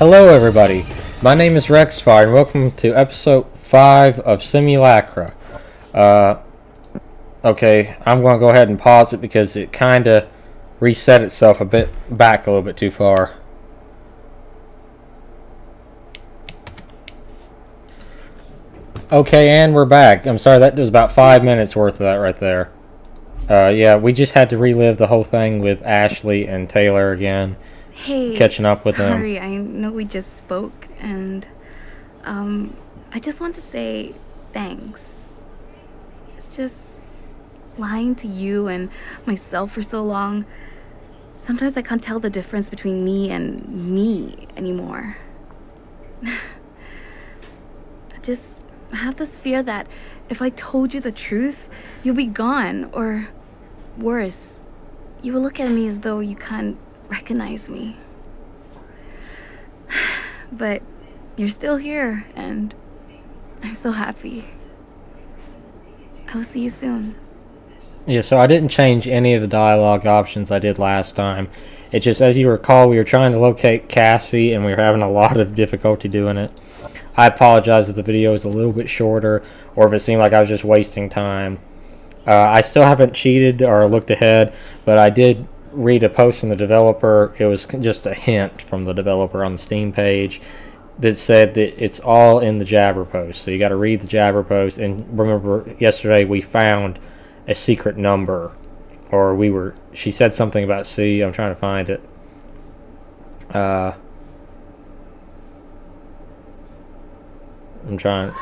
Hello, everybody. My name is Rexfire, and welcome to episode 5 of Simulacra. Uh, okay, I'm going to go ahead and pause it because it kind of reset itself a bit back a little bit too far. Okay, and we're back. I'm sorry, that was about five minutes worth of that right there. Uh, yeah, we just had to relive the whole thing with Ashley and Taylor again. Hey, catching up with them. Sorry, I know we just spoke, and um, I just want to say thanks. It's just lying to you and myself for so long. Sometimes I can't tell the difference between me and me anymore. I just have this fear that if I told you the truth, you'll be gone, or worse, you will look at me as though you can't recognize me. But you're still here, and I'm so happy. I will see you soon. Yeah, so I didn't change any of the dialogue options I did last time. It just, as you recall, we were trying to locate Cassie, and we were having a lot of difficulty doing it. I apologize if the video is a little bit shorter, or if it seemed like I was just wasting time. Uh, I still haven't cheated or looked ahead, but I did read a post from the developer. It was just a hint from the developer on the Steam page that said that it's all in the Jabber post. So you got to read the Jabber post. And remember, yesterday we found a secret number, or we were. She said something about C. I'm trying to find it. Uh, I'm trying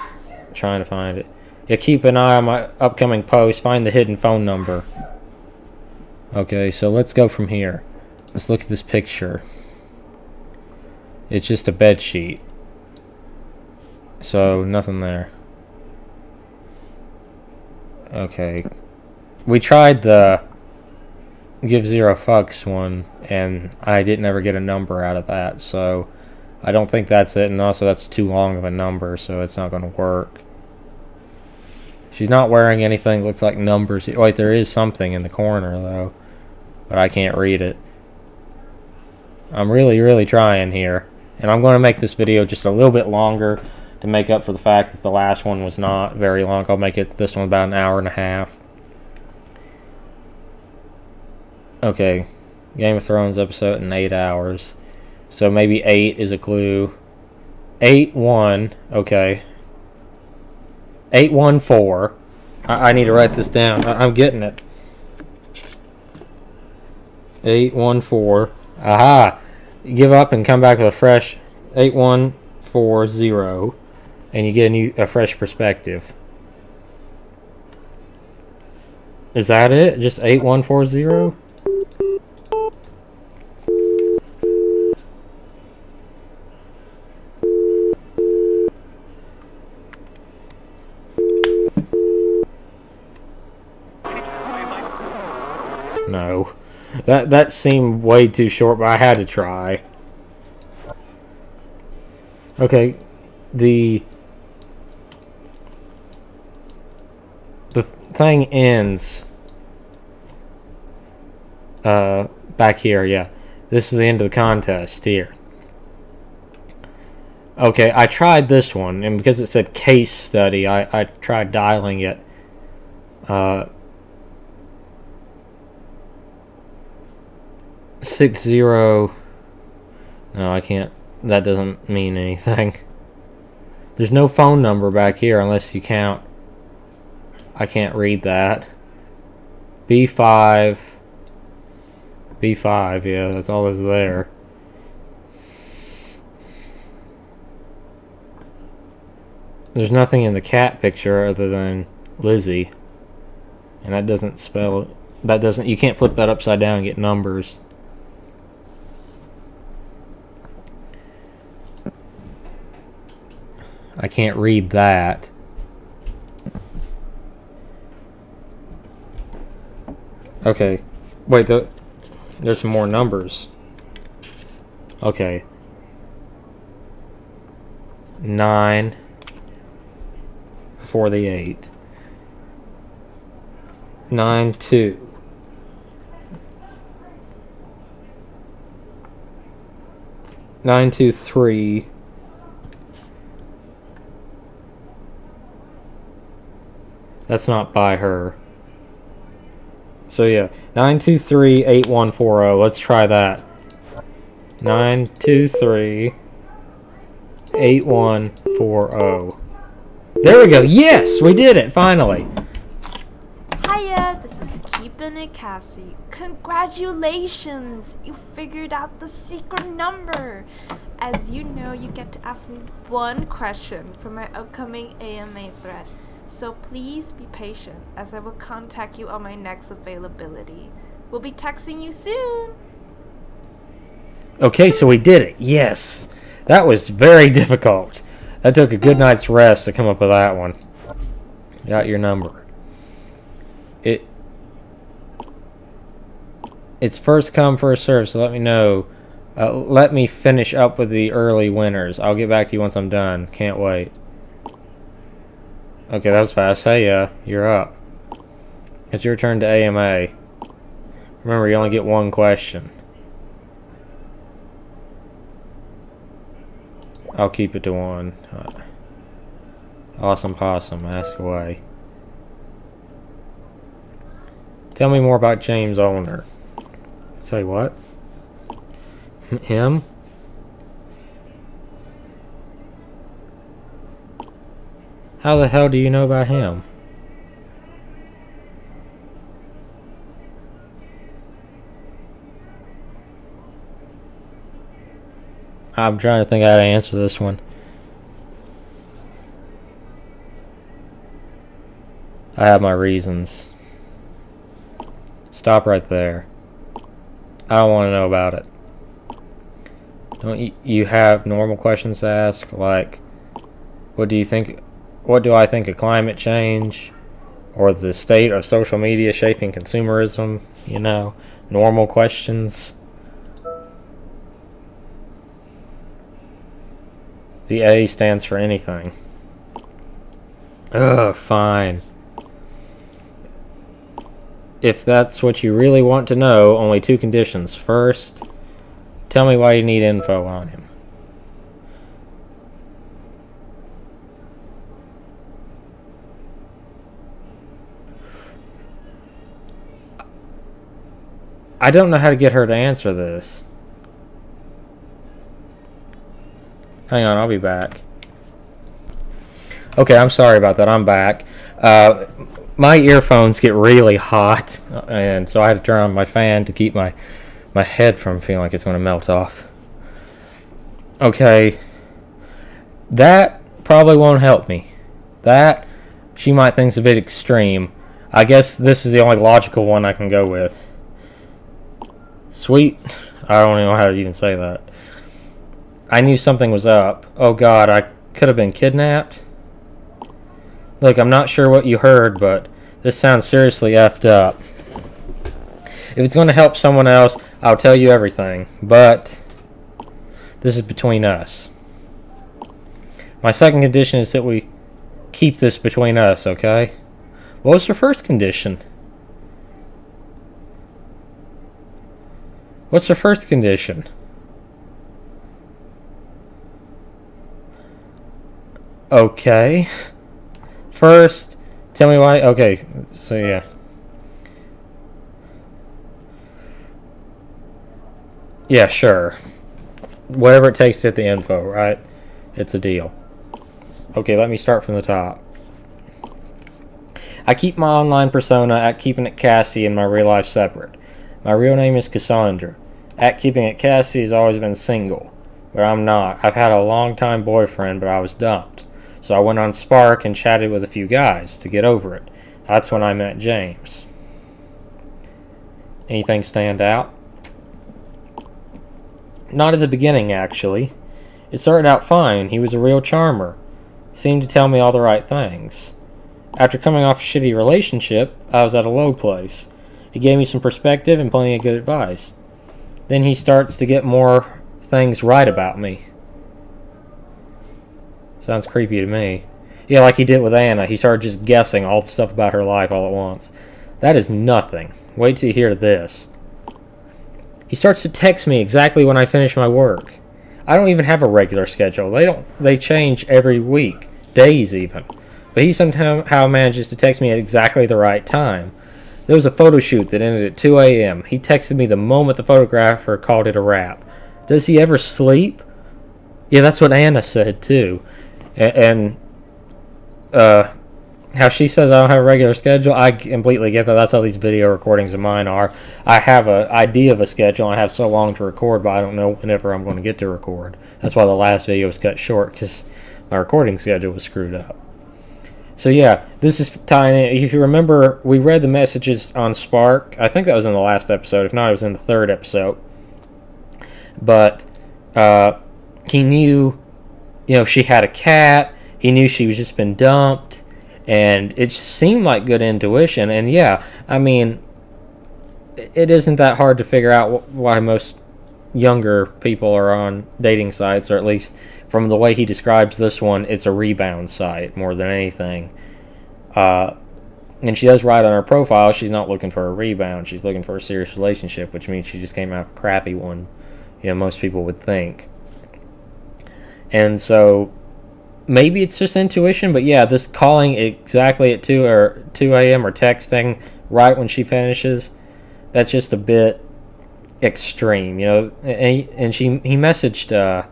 trying to find it. Yeah, keep an eye on my upcoming post. Find the hidden phone number. Okay, so let's go from here. Let's look at this picture. It's just a bed sheet. So, nothing there. Okay. We tried the give zero fucks one, and I didn't ever get a number out of that, so I don't think that's it, and also that's too long of a number, so it's not going to work. She's not wearing anything looks like numbers. Wait, there is something in the corner, though. But I can't read it. I'm really, really trying here. And I'm going to make this video just a little bit longer to make up for the fact that the last one was not very long. I'll make it this one about an hour and a half. Okay. Game of Thrones episode in eight hours. So maybe eight is a clue. Eight one. Okay. 814. I, I need to write this down. I, I'm getting it. 814. Aha! give up and come back with a fresh 8140 and you get a new a fresh perspective. Is that it? Just 8140? No. That that seemed way too short, but I had to try. Okay, the the thing ends uh back here, yeah. This is the end of the contest here. Okay, I tried this one, and because it said case study, I, I tried dialing it. Uh, six zero. No, I can't. That doesn't mean anything. There's no phone number back here unless you count. I can't read that. B5. B5, yeah, that's all that's there. There's nothing in the cat picture other than Lizzie. And that doesn't spell... That doesn't... You can't flip that upside down and get numbers. I can't read that. Okay. Wait, the, there's some more numbers. Okay. Nine for the eight. Nine, two. 923 That's not by her. So yeah, 923-8140. Let's try that. 923-8140. There we go. Yes, we did it finally. Hiya, this is Keeping It Cassie. Congratulations! You figured out the secret number! As you know, you get to ask me one question for my upcoming AMA thread. So please be patient as I will contact you on my next availability. We'll be texting you soon! Okay, so we did it. Yes. That was very difficult. That took a good night's rest to come up with that one. Got your number. It It's first come, first serve, so let me know. Uh, let me finish up with the early winners. I'll get back to you once I'm done. Can't wait. Okay, that was fast. Hey, uh, you're up. It's your turn to AMA. Remember, you only get one question. I'll keep it to one. Uh, awesome possum, ask away. Tell me more about James Olner. Say what? Him? How the hell do you know about him? I'm trying to think how to answer this one. I have my reasons. Stop right there. I don't want to know about it. Don't you you have normal questions to ask, like, what do you think what do I think of climate change or the state of social media shaping consumerism? You know, normal questions. The A stands for anything. Ugh, fine. If that's what you really want to know, only two conditions. First, tell me why you need info on him. I don't know how to get her to answer this. Hang on, I'll be back. Okay, I'm sorry about that. I'm back. Uh, my earphones get really hot, and so I had to turn on my fan to keep my my head from feeling like it's going to melt off. Okay, that probably won't help me. That she might think's a bit extreme. I guess this is the only logical one I can go with. Sweet. I don't even know how to even say that. I knew something was up. Oh god, I could have been kidnapped. Look, I'm not sure what you heard, but this sounds seriously effed up. If it's going to help someone else, I'll tell you everything. But this is between us. My second condition is that we keep this between us, okay? What was your first condition? What's her first condition? Okay. First, tell me why. Okay, so yeah. Yeah, sure. Whatever it takes to get the info, right? It's a deal. Okay, let me start from the top. I keep my online persona at keeping it Cassie and my real life separate. My real name is Cassandra. At Keeping It Cassie has always been single, but I'm not. I've had a long time boyfriend, but I was dumped. So I went on Spark and chatted with a few guys to get over it. That's when I met James. Anything stand out? Not at the beginning, actually. It started out fine. He was a real charmer. Seemed to tell me all the right things. After coming off a shitty relationship, I was at a low place. He gave me some perspective and plenty of good advice. Then he starts to get more things right about me. Sounds creepy to me. Yeah, like he did with Anna. He started just guessing all the stuff about her life all at once. That is nothing. Wait till you hear this. He starts to text me exactly when I finish my work. I don't even have a regular schedule. They don't. They change every week, days even. But he somehow manages to text me at exactly the right time. There was a photo shoot that ended at 2 a.m. He texted me the moment the photographer called it a wrap. Does he ever sleep? Yeah, that's what Anna said too. And, and uh, how she says I don't have a regular schedule, I completely get that. That's how these video recordings of mine are. I have an idea of a schedule. I have so long to record, but I don't know whenever I'm going to get to record. That's why the last video was cut short because my recording schedule was screwed up. So yeah, this is tying in. If you remember, we read the messages on Spark. I think that was in the last episode. If not, it was in the third episode. But uh, he knew, you know, she had a cat. He knew she was just been dumped and it just seemed like good intuition. And yeah, I mean, it isn't that hard to figure out why most younger people are on dating sites, or at least from the way he describes this one, it's a rebound site more than anything. Uh, and she does write on her profile she's not looking for a rebound, she's looking for a serious relationship, which means she just came out of a crappy one. You know, most people would think. And so maybe it's just intuition, but yeah, this calling exactly at 2 or 2 a.m. or texting right when she finishes, that's just a bit extreme, you know. And, and she he messaged uh,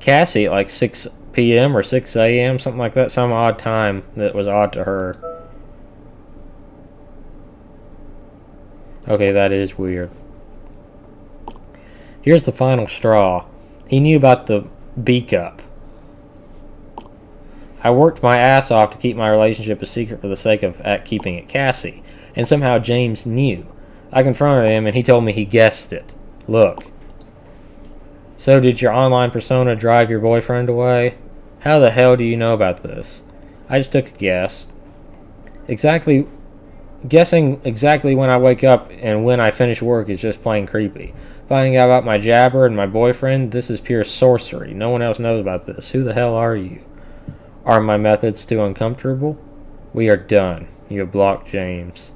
Cassie at like 6 p.m. or 6 a.m. something like that, some odd time that was odd to her. Okay, that is weird. Here's the final straw. He knew about the beak up. I worked my ass off to keep my relationship a secret for the sake of at keeping it Cassie, and somehow James knew. I confronted him and he told me he guessed it. Look. So did your online persona drive your boyfriend away? How the hell do you know about this? I just took a guess. Exactly guessing exactly when I wake up and when I finish work is just plain creepy. Finding out about my jabber and my boyfriend, this is pure sorcery. No one else knows about this. Who the hell are you? Are my methods too uncomfortable? We are done. You have blocked James.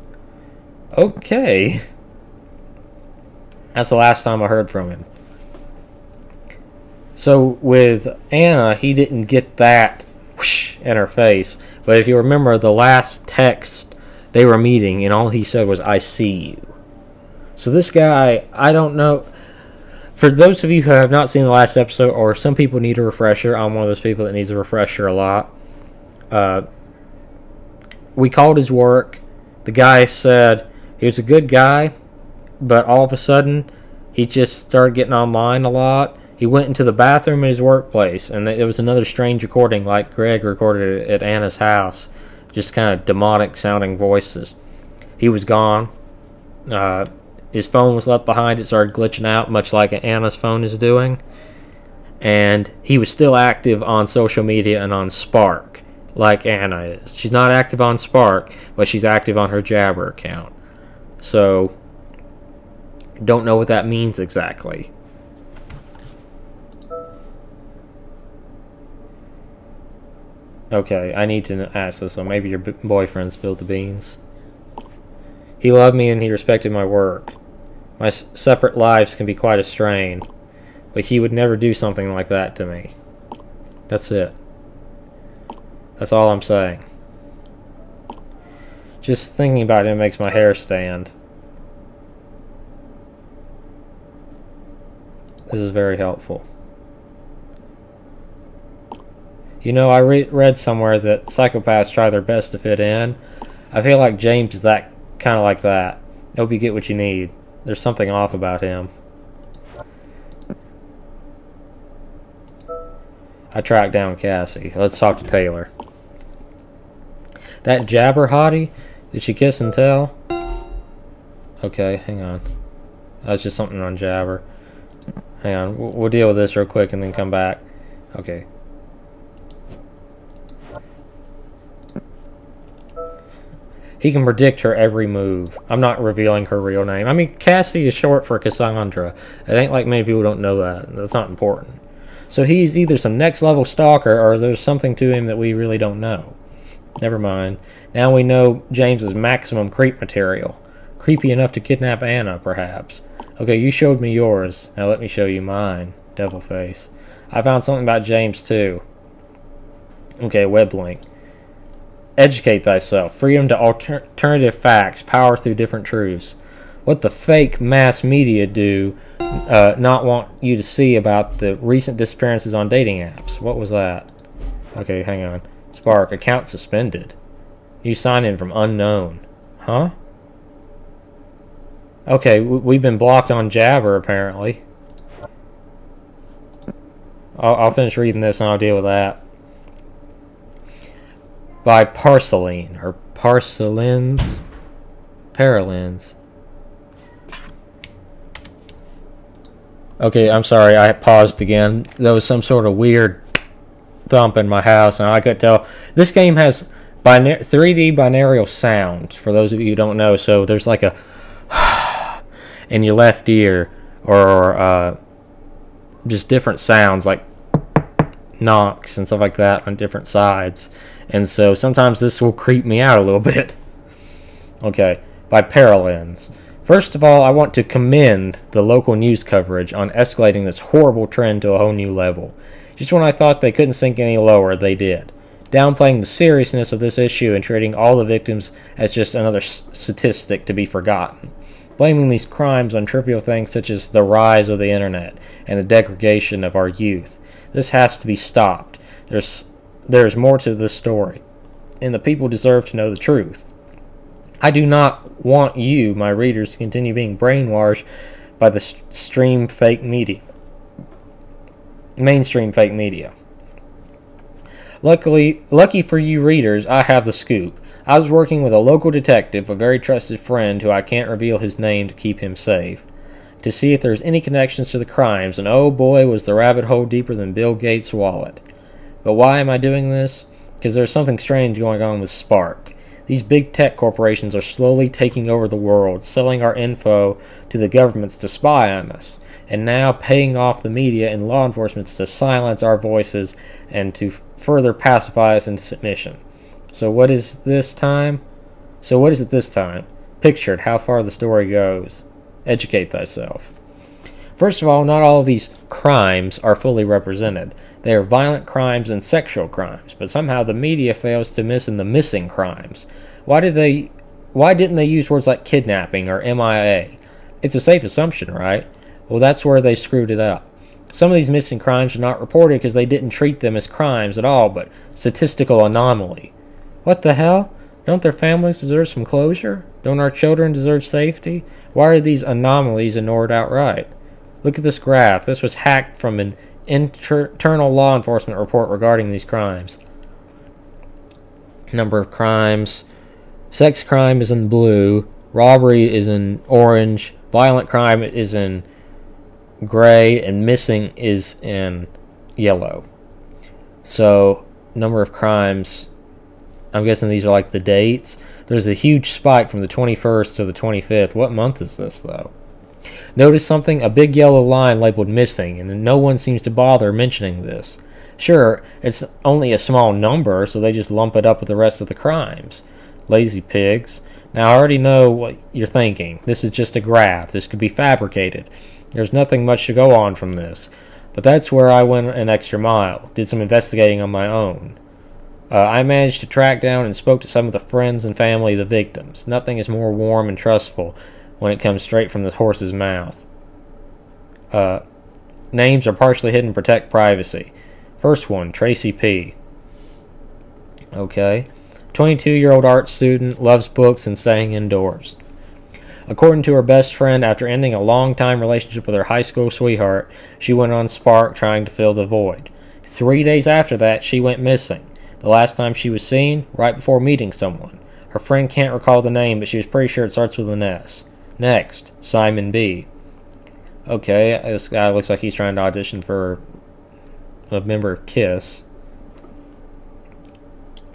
Okay. That's the last time I heard from him. So with Anna, he didn't get that whoosh in her face. But if you remember the last text they were meeting, and all he said was, I see you. So this guy, I don't know for those of you who have not seen the last episode, or some people need a refresher, I'm one of those people that needs a refresher a lot. Uh, we called his work. The guy said he was a good guy, but all of a sudden he just started getting online a lot. He went into the bathroom at his workplace, and it was another strange recording, like Greg recorded at Anna's house. Just kind of demonic sounding voices. He was gone. Uh, his phone was left behind. It started glitching out, much like Anna's phone is doing. And he was still active on social media and on Spark, like Anna is. She's not active on Spark, but she's active on her Jabber account. So, don't know what that means exactly. Okay, I need to ask this, so maybe your boyfriend spilled the beans. He loved me and he respected my work. My separate lives can be quite a strain, but he would never do something like that to me. That's it. That's all I'm saying. Just thinking about it makes my hair stand. This is very helpful. You know, I re read somewhere that psychopaths try their best to fit in. I feel like James is that kind of like that. Hope you get what you need. There's something off about him. I tracked down Cassie. Let's talk to Taylor. That jabber hottie? Did she kiss and tell? Okay, hang on. That's just something on jabber. Hang on. We'll deal with this real quick and then come back. Okay. He can predict her every move. I'm not revealing her real name. I mean, Cassie is short for Cassandra. It ain't like many people don't know that. That's not important. So he's either some next level stalker or there's something to him that we really don't know. Never mind. Now we know James's maximum creep material. Creepy enough to kidnap Anna, perhaps. Okay, you showed me yours. Now let me show you mine. Devil face. I found something about James too. Okay, web link. Educate thyself. Freedom to alter- alternative facts. Power through different truths. What the fake mass media do uh, not want you to see about the recent disappearances on dating apps. What was that? Okay, hang on. Spark. Account suspended. You sign in from unknown. Huh? Okay, we've been blocked on Jabber, apparently. I'll, I'll finish reading this and I'll deal with that. By Parceline, or Parcelins? Paralins. Okay, I'm sorry, I paused again. There was some sort of weird thump in my house, and I could tell. This game has binar 3D binaural sound, for those of you who don't know. So there's like a in your left ear, or uh, just different sounds like knocks and stuff like that on different sides. And so sometimes this will creep me out a little bit. Okay, by Paralens. First of all, I want to commend the local news coverage on escalating this horrible trend to a whole new level. Just when I thought they couldn't sink any lower, they did. Downplaying the seriousness of this issue and treating all the victims as just another statistic to be forgotten blaming these crimes on trivial things such as the rise of the internet and the degradation of our youth. This has to be stopped. There's there's more to this story, and the people deserve to know the truth. I do not want you, my readers, to continue being brainwashed by the stream fake media. Mainstream fake media. Luckily, lucky for you readers, I have the scoop. I was working with a local detective, a very trusted friend who I can't reveal his name to keep him safe, to see if there's any connections to the crimes, and oh boy, was the rabbit hole deeper than Bill Gates' wallet. But why am I doing this? Because there's something strange going on with Spark. These big tech corporations are slowly taking over the world, selling our info to the governments to spy on us, and now paying off the media and law enforcement to silence our voices and to further pacify us into submission. So what is this time? So what is it this time? Pictured how far the story goes. Educate thyself. First of all, not all of these crimes are fully represented. They are violent crimes and sexual crimes, but somehow the media fails to miss in the missing crimes. Why did they why didn't they use words like kidnapping or MIA? It's a safe assumption, right? Well, that's where they screwed it up. Some of these missing crimes are not reported because they didn't treat them as crimes at all, but statistical anomaly. What the hell? Don't their families deserve some closure? Don't our children deserve safety? Why are these anomalies ignored outright? Look at this graph. This was hacked from an inter internal law enforcement report regarding these crimes. Number of crimes. Sex crime is in blue. Robbery is in orange. Violent crime is in gray. And missing is in yellow. So, number of crimes I'm guessing these are like the dates. There's a huge spike from the 21st to the 25th. What month is this, though? Notice something? A big yellow line labeled missing, and no one seems to bother mentioning this. Sure, it's only a small number, so they just lump it up with the rest of the crimes. Lazy pigs. Now, I already know what you're thinking. This is just a graph. This could be fabricated. There's nothing much to go on from this. But that's where I went an extra mile. Did some investigating on my own. Uh, I managed to track down and spoke to some of the friends and family of the victims. Nothing is more warm and trustful when it comes straight from the horse's mouth. Uh, names are partially hidden to protect privacy. First one, Tracy P. Okay. 22 year old art student, loves books and staying indoors. According to her best friend, after ending a long time relationship with her high school sweetheart, she went on Spark trying to fill the void. Three days after that, she went missing. The last time she was seen, right before meeting someone. Her friend can't recall the name, but she was pretty sure it starts with an S. Next, Simon B. Okay, this guy looks like he's trying to audition for a member of KISS.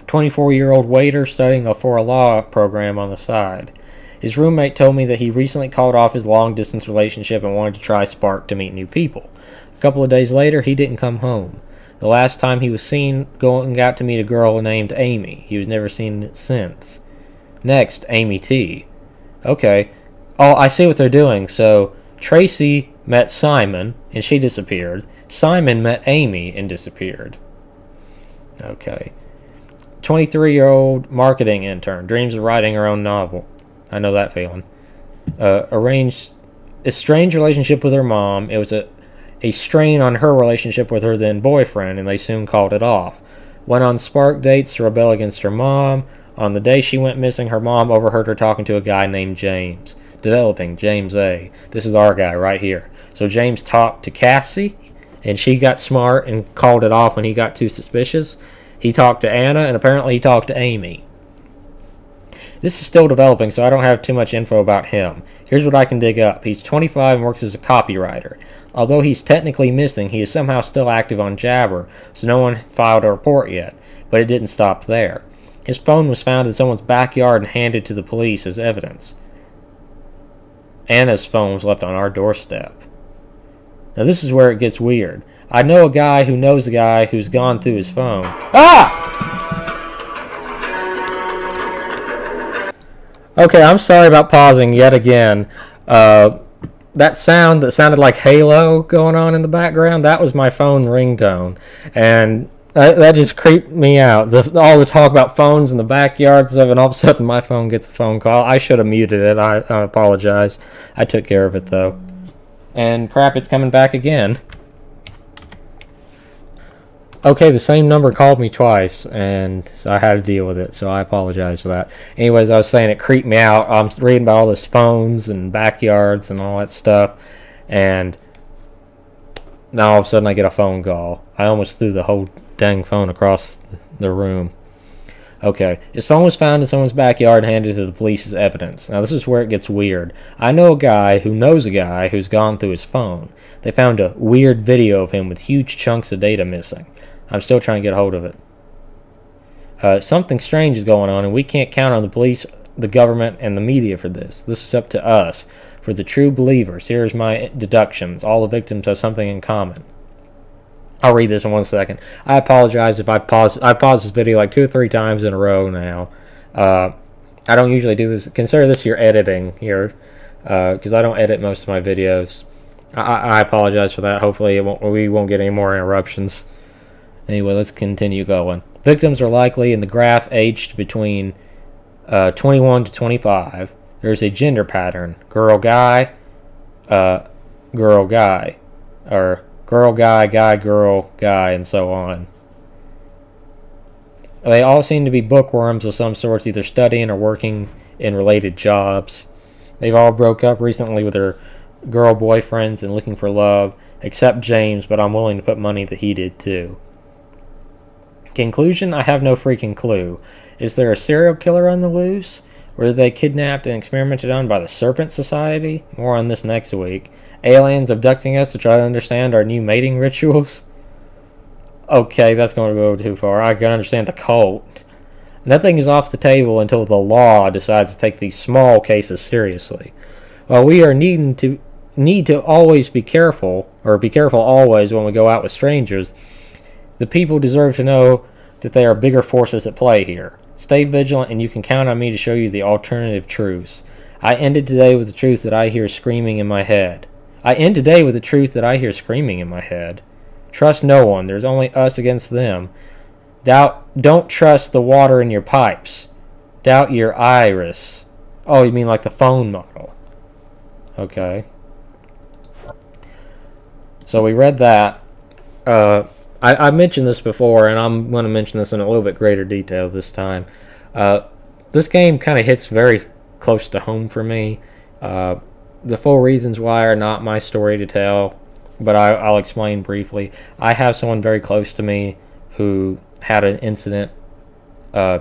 24 year old waiter studying for a law program on the side. His roommate told me that he recently called off his long distance relationship and wanted to try Spark to meet new people. A couple of days later, he didn't come home. The last time he was seen going out to meet a girl named Amy. He was never seen since. Next, Amy T. Okay. Oh, I see what they're doing. So, Tracy met Simon, and she disappeared. Simon met Amy and disappeared. Okay. 23 year old marketing intern dreams of writing her own novel. I know that feeling. Uh, arranged a strange relationship with her mom. It was a, a strain on her relationship with her then boyfriend, and they soon called it off. Went on spark dates to rebel against her mom. On the day she went missing, her mom overheard her talking to a guy named James. Developing James A. This is our guy right here. So James talked to Cassie, and she got smart and called it off when he got too suspicious. He talked to Anna, and apparently he talked to Amy. This is still developing, so I don't have too much info about him. Here's what I can dig up. He's 25 and works as a copywriter. Although he's technically missing, he is somehow still active on Jabber, so no one filed a report yet. But it didn't stop there. His phone was found in someone's backyard and handed to the police as evidence. Anna's phone was left on our doorstep. Now this is where it gets weird. I know a guy who knows a guy who's gone through his phone. Ah! Okay, I'm sorry about pausing yet again. Uh, that sound that sounded like Halo going on in the background, that was my phone ringtone. And that, that just creeped me out. The, all the talk about phones in the backyards stuff, and all of a sudden my phone gets a phone call. I should have muted it. I, I apologize. I took care of it, though. And crap, it's coming back again. Okay, the same number called me twice, and I had to deal with it, so I apologize for that. Anyways, I was saying it creeped me out. I'm reading about all this phones and backyards and all that stuff, and now all of a sudden I get a phone call. I almost threw the whole dang phone across the room. Okay, his phone was found in someone's backyard and handed to the police as evidence. Now, this is where it gets weird. I know a guy who knows a guy who's gone through his phone. They found a weird video of him with huge chunks of data missing. I'm still trying to get hold of it. Uh, something strange is going on, and we can't count on the police, the government, and the media for this. This is up to us. For the true believers, here's my deductions. All the victims have something in common. I'll read this in one second. I apologize if I pause. I paused this video like two or three times in a row now. Uh, I don't usually do this. Consider this your editing here, because uh, I don't edit most of my videos. I, I apologize for that. Hopefully, won't, we won't get any more interruptions. Anyway, let's continue going. Victims are likely in the graph aged between uh, 21 to 25. There's a gender pattern girl, guy, uh, girl, guy, or girl, guy, guy, girl, guy, and so on. They all seem to be bookworms of some sort, either studying or working in related jobs. They've all broke up recently with their girl boyfriends and looking for love, except James, but I'm willing to put money that he did too. Conclusion I have no freaking clue. Is there a serial killer on the loose? Were they kidnapped and experimented on by the Serpent Society? More on this next week. Aliens abducting us to try to understand our new mating rituals? Okay, that's going to go too far. I can understand the cult. Nothing is off the table until the law decides to take these small cases seriously. While we are needing to need to always be careful, or be careful always when we go out with strangers, the people deserve to know that there are bigger forces at play here. Stay vigilant, and you can count on me to show you the alternative truths. I ended today with the truth that I hear screaming in my head. I end today with the truth that I hear screaming in my head. Trust no one. There's only us against them. Doubt. Don't trust the water in your pipes. Doubt your iris. Oh, you mean like the phone model? Okay. So we read that. Uh, I, I, mentioned this before, and I'm going to mention this in a little bit greater detail this time. Uh, this game kind of hits very close to home for me. Uh, the full reasons why are not my story to tell, but I, will explain briefly. I have someone very close to me who had an incident, uh,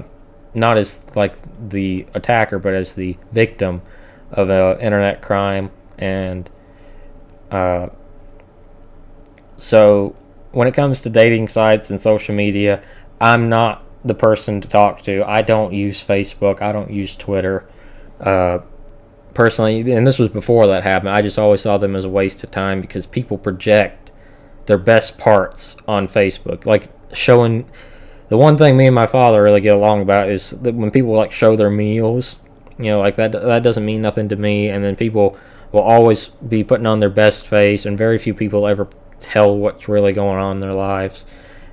not as like the attacker, but as the victim of an internet crime, and uh, so when it comes to dating sites and social media, I'm not the person to talk to. I don't use Facebook. I don't use Twitter. Uh, personally, and this was before that happened, I just always saw them as a waste of time because people project their best parts on Facebook. Like showing the one thing me and my father really get along about is that when people like show their meals, you know, like that that doesn't mean nothing to me. And then people will always be putting on their best face, and very few people ever tell what's really going on in their lives.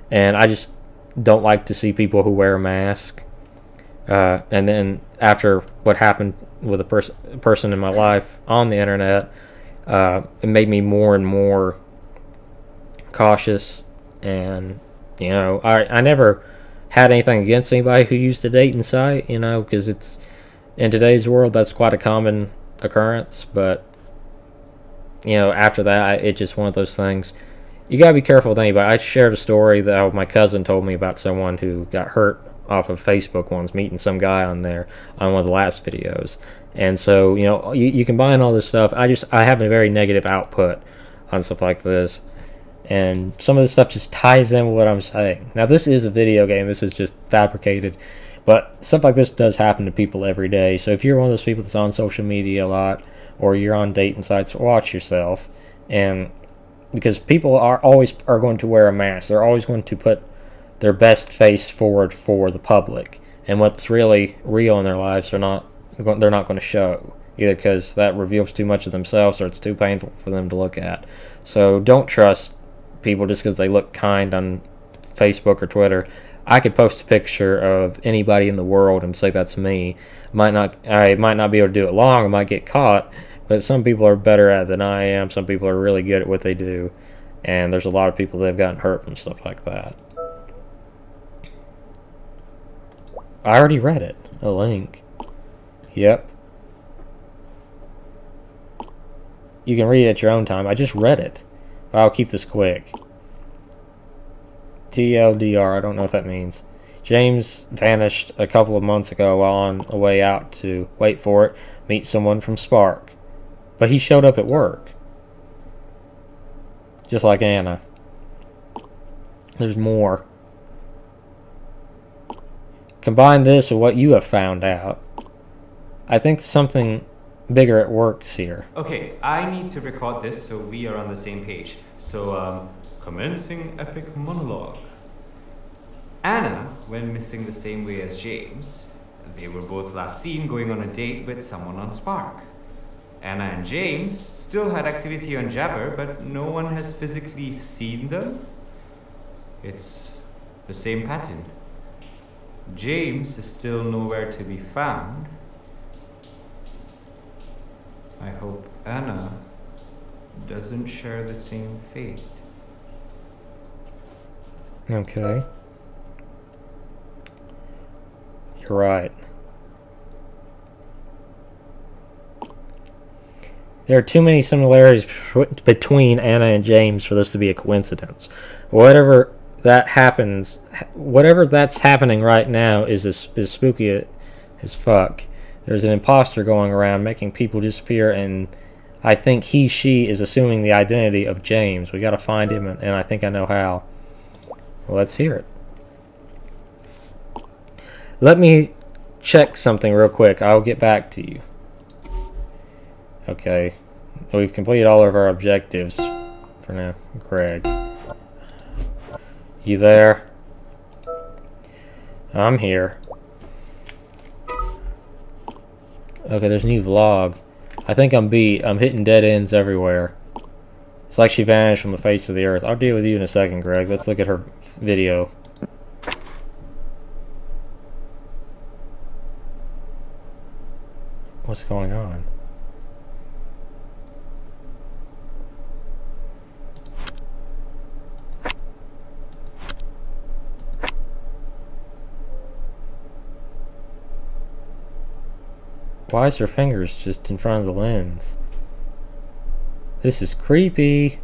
And I just don't like to see people who wear a mask. Uh, and then after what happened with a pers- person in my life on the internet, uh, it made me more and more cautious. And you know, I I never had anything against anybody who used a dating site, you know, because it's in today's world that's quite a common occurrence. But you know, after that, it's just one of those things. You gotta be careful with anybody. I shared a story that my cousin told me about someone who got hurt off of Facebook once, meeting some guy on there on one of the last videos. And so, you know, you, you combine all this stuff. I just I have a very negative output on stuff like this and some of this stuff just ties in with what I'm saying. Now, this is a video game, this is just fabricated, but stuff like this does happen to people every day. So, if you're one of those people that's on social media a lot, or you're on dating sites, watch yourself, and because people are always are going to wear a mask, they're always going to put their best face forward for the public, and what's really real in their lives, they're not they're not going to show either because that reveals too much of themselves or it's too painful for them to look at. So don't trust people just because they look kind on Facebook or Twitter. I could post a picture of anybody in the world and say that's me. Might not I might not be able to do it long, I might get caught, but some people are better at it than I am. Some people are really good at what they do. And there's a lot of people that have gotten hurt from stuff like that. I already read it. A link. Yep. You can read it at your own time. I just read it. I'll keep this quick. TLDR, I don't know what that means. James vanished a couple of months ago while on a way out to, wait for it, meet someone from Spark. But he showed up at work. Just like Anna. There's more. Combine this with what you have found out. I think something bigger at works here. Okay, I need to record this so we are on the same page. So, um, commencing epic monologue. Anna went missing the same way as James. They were both last seen going on a date with someone on Spark. Anna and James still had activity on Jabber, but no one has physically seen them. It's the same pattern. James is still nowhere to be found, I hope Anna doesn't share the same fate. Okay. You're right. There are too many similarities between Anna and James for this to be a coincidence. Whatever that happens, whatever that's happening right now is as, is spooky as fuck there's an imposter going around making people disappear and I think he, she is assuming the identity of James. We gotta find him and, I think I know how. Let's hear it. Let me check something real quick. I'll get back to you. Okay. We've completed all of our objectives for now. Greg. You there? I'm here. Okay, there's a new vlog. I think I'm beat. I'm hitting dead ends everywhere. It's like she vanished from the face of the earth. I'll deal with you in a second, Greg. Let's look at her video. What's going on? Why is her fingers just in front of the lens? This is creepy.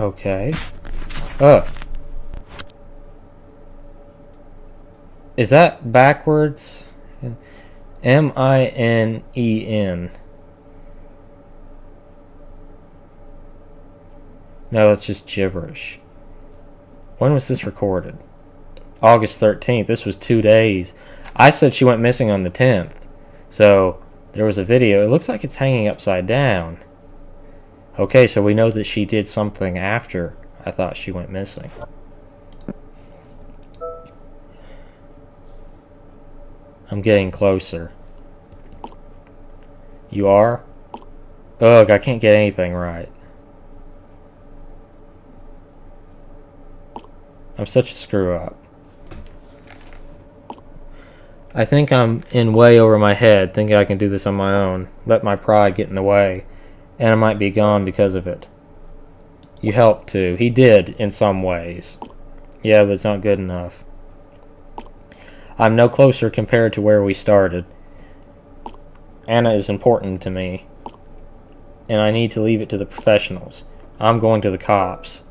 Okay. Oh. Is that backwards? M-I-N-E-N. No, it's just gibberish. When was this recorded? August 13th. This was two days. I said she went missing on the 10th. So there was a video. It looks like it's hanging upside down. Okay, so we know that she did something after I thought she went missing. I'm getting closer. You are? Ugh, I can't get anything right. I'm such a screw up. I think I'm in way over my head, thinking I can do this on my own. Let my pride get in the way, and I might be gone because of it. You helped too. He did, in some ways. Yeah, but it's not good enough. I'm no closer compared to where we started. Anna is important to me, and I need to leave it to the professionals. I'm going to the cops.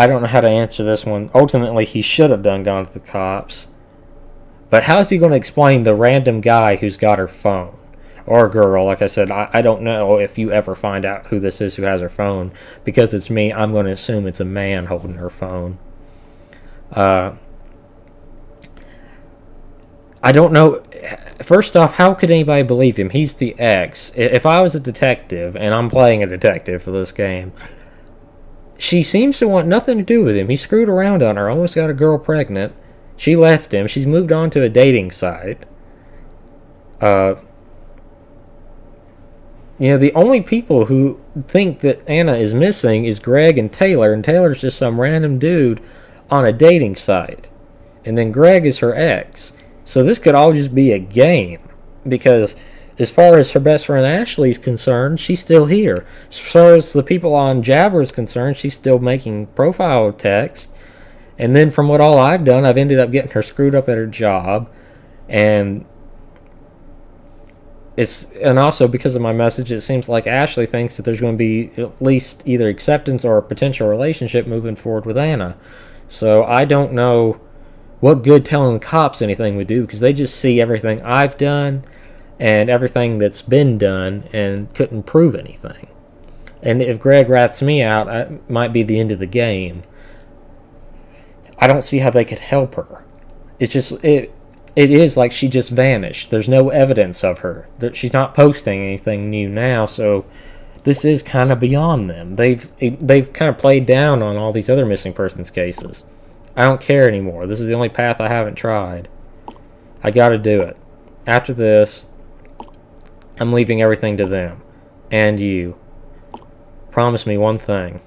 I don't know how to answer this one. Ultimately, he should have done gone to the cops. But how is he going to explain the random guy who's got her phone? Or girl, like I said, I, I don't know if you ever find out who this is who has her phone. Because it's me, I'm going to assume it's a man holding her phone. Uh, I don't know. First off, how could anybody believe him? He's the ex. If I was a detective, and I'm playing a detective for this game, she seems to want nothing to do with him. He screwed around on her, almost got a girl pregnant. She left him. She's moved on to a dating site. Uh, you know, the only people who think that Anna is missing is Greg and Taylor, and Taylor's just some random dude on a dating site. And then Greg is her ex. So this could all just be a game. Because as far as her best friend Ashley's concerned, she's still here. As far as the people on Jabber is concerned, she's still making profile text. And then from what all I've done, I've ended up getting her screwed up at her job. And it's and also because of my message, it seems like Ashley thinks that there's going to be at least either acceptance or a potential relationship moving forward with Anna. So I don't know what good telling the cops anything would do because they just see everything I've done and everything that's been done and couldn't prove anything. And if Greg rats me out, it might be the end of the game. I don't see how they could help her. It's just it. It is like she just vanished. There's no evidence of her. She's not posting anything new now, so this is kind of beyond them. They've they've kind of played down on all these other missing persons cases. I don't care anymore. This is the only path I haven't tried. I got to do it. After this, I'm leaving everything to them. And you. Promise me one thing.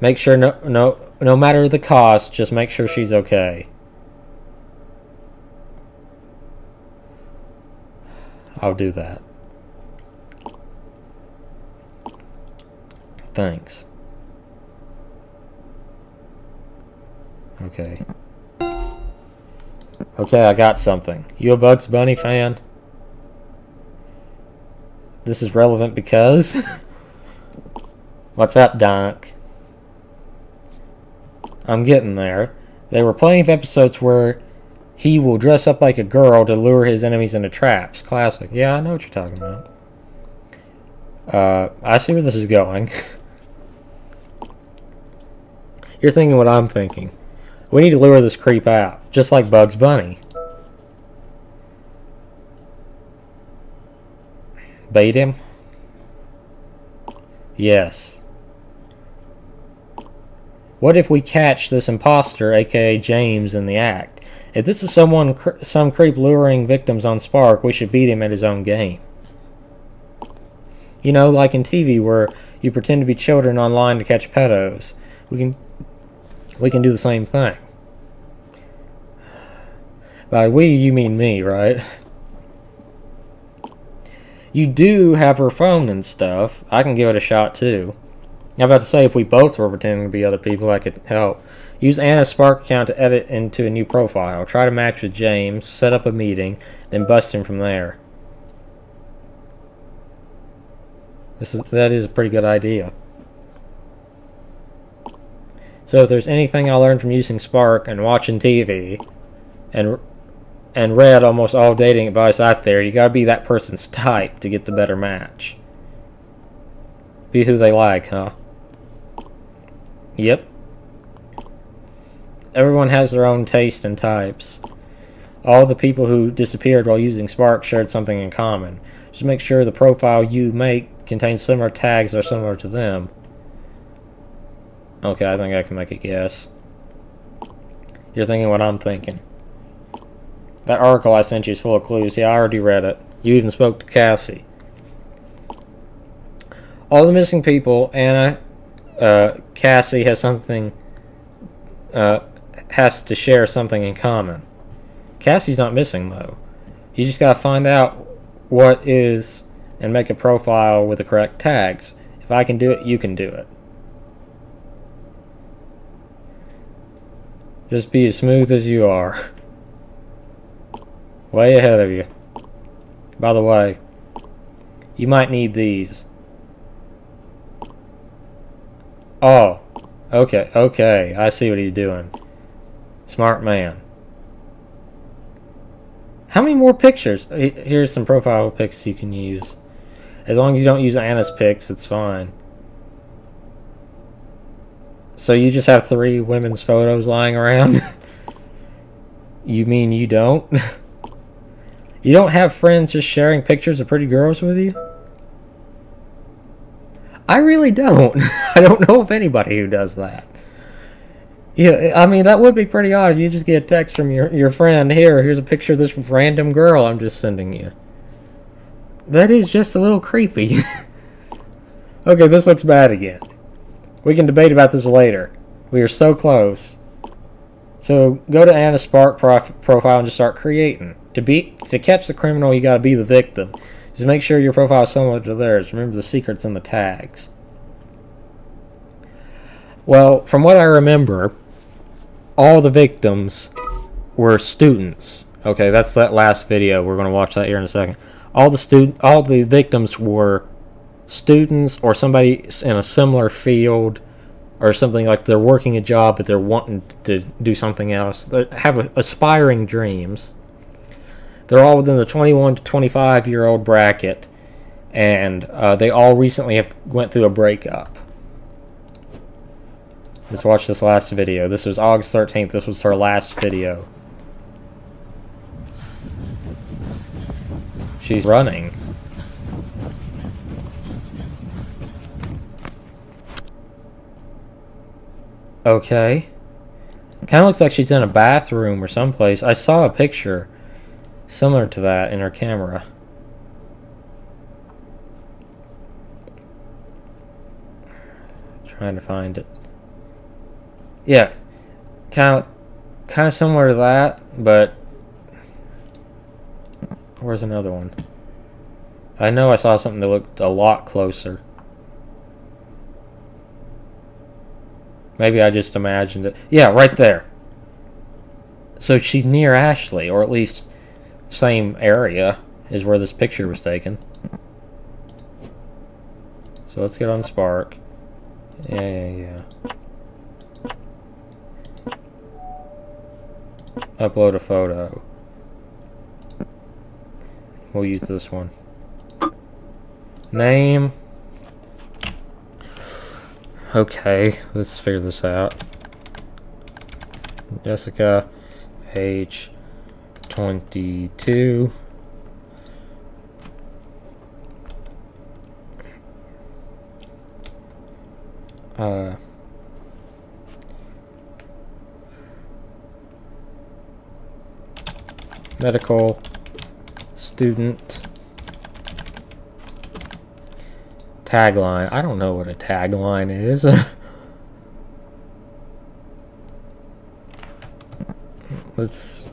Make sure no no no matter the cost, just make sure she's okay. I'll do that. Thanks. Okay. Okay, I got something. You a Bugs Bunny fan? This is relevant because... What's up, Donk? I'm getting there. There were plenty of episodes where he will dress up like a girl to lure his enemies into traps. Classic. Yeah, I know what you're talking about. Uh, I see where this is going. you're thinking what I'm thinking. We need to lure this creep out, just like Bugs Bunny. Bait him? Yes. What if we catch this imposter, aka James, in the act? If this is someone, some creep luring victims on Spark, we should beat him at his own game. You know, like in TV where you pretend to be children online to catch pedos. We can we can do the same thing. By we, you mean me, right? You do have her phone and stuff. I can give it a shot too. I'm about to say if we both were pretending to be other people, I could help. Use Anna's Spark account to edit into a new profile. Try to match with James, set up a meeting, then bust him from there. This is, that is a pretty good idea. So if there's anything I learned from using Spark and watching TV and and read almost all dating advice out there, you gotta be that person's type to get the better match. Be who they like, huh? Yep. Everyone has their own taste and types. All the people who disappeared while using Spark shared something in common. Just make sure the profile you make contains similar tags or similar to them. Okay, I think I can make a guess. you're thinking what I'm thinking. That article I sent you is full of clues. Yeah, I already read it. You even spoke to Cassie. All the missing people, Anna, uh, Cassie has something, uh, has to share something in common. Cassie's not missing, though. You just gotta find out what is and make a profile with the correct tags. If I can do it, you can do it. Just be as smooth as you are. Way ahead of you. By the way, you might need these. Oh, okay, okay. I see what he's doing. Smart man. How many more pictures? Here's some profile pics you can use. As long as you don't use Anna's pics, it's fine. So you just have three women's photos lying around? you mean you don't? you don't have friends just sharing pictures of pretty girls with you? I really don't. I don't know of anybody who does that. Yeah, I mean, that would be pretty odd if you just get a text from your, your friend, here, here's a picture of this random girl I'm just sending you. That is just a little creepy. okay, this looks bad again. We can debate about this later. We are so close. So go to Anna Spark prof profile and just start creating. To be to catch the criminal, you got to be the victim. Just make sure your profile is similar to theirs. Remember the secrets and the tags. Well, from what I remember, all the victims were students. Okay, that's that last video. We're going to watch that here in a second. All the student, all the victims were students or somebody in a similar field or something like they're working a job but they're wanting to do something else. They have aspiring dreams. They're all within the 21 to 25 year old bracket, and uh, they all recently have went through a breakup. Let's watch this last video. This was August 13th. This was her last video. She's running. Okay. Kind of looks like she's in a bathroom or someplace. I saw a picture similar to that in her camera. Trying to find it. Yeah, kind of, kind of similar to that, but where's another one? I know I saw something that looked a lot closer. Maybe I just imagined it. Yeah, right there. So she's near Ashley, or at least same area is where this picture was taken. So let's get on Spark. Yeah, yeah, yeah. Upload a photo. We'll use this one. Name. Okay, let's figure this out. Jessica, age 22. Uh, medical student tagline. I don't know what a tagline is. Let's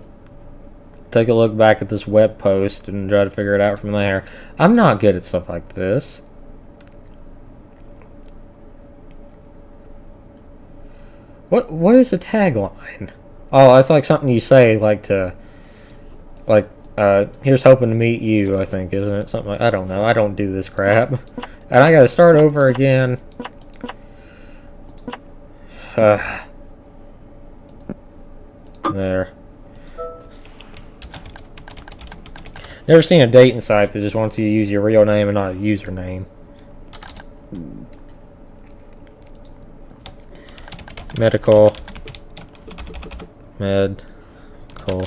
take a look back at this web post and try to figure it out from there. I'm not good at stuff like this. What what is a tagline? Oh, that's like something you say like to like uh here's hoping to meet you, I think, isn't it? Something like I don't know. I don't do this crap. And I gotta start over again. Uh, there. Never seen a dating site that just wants you to use your real name and not a username. Medical. Medical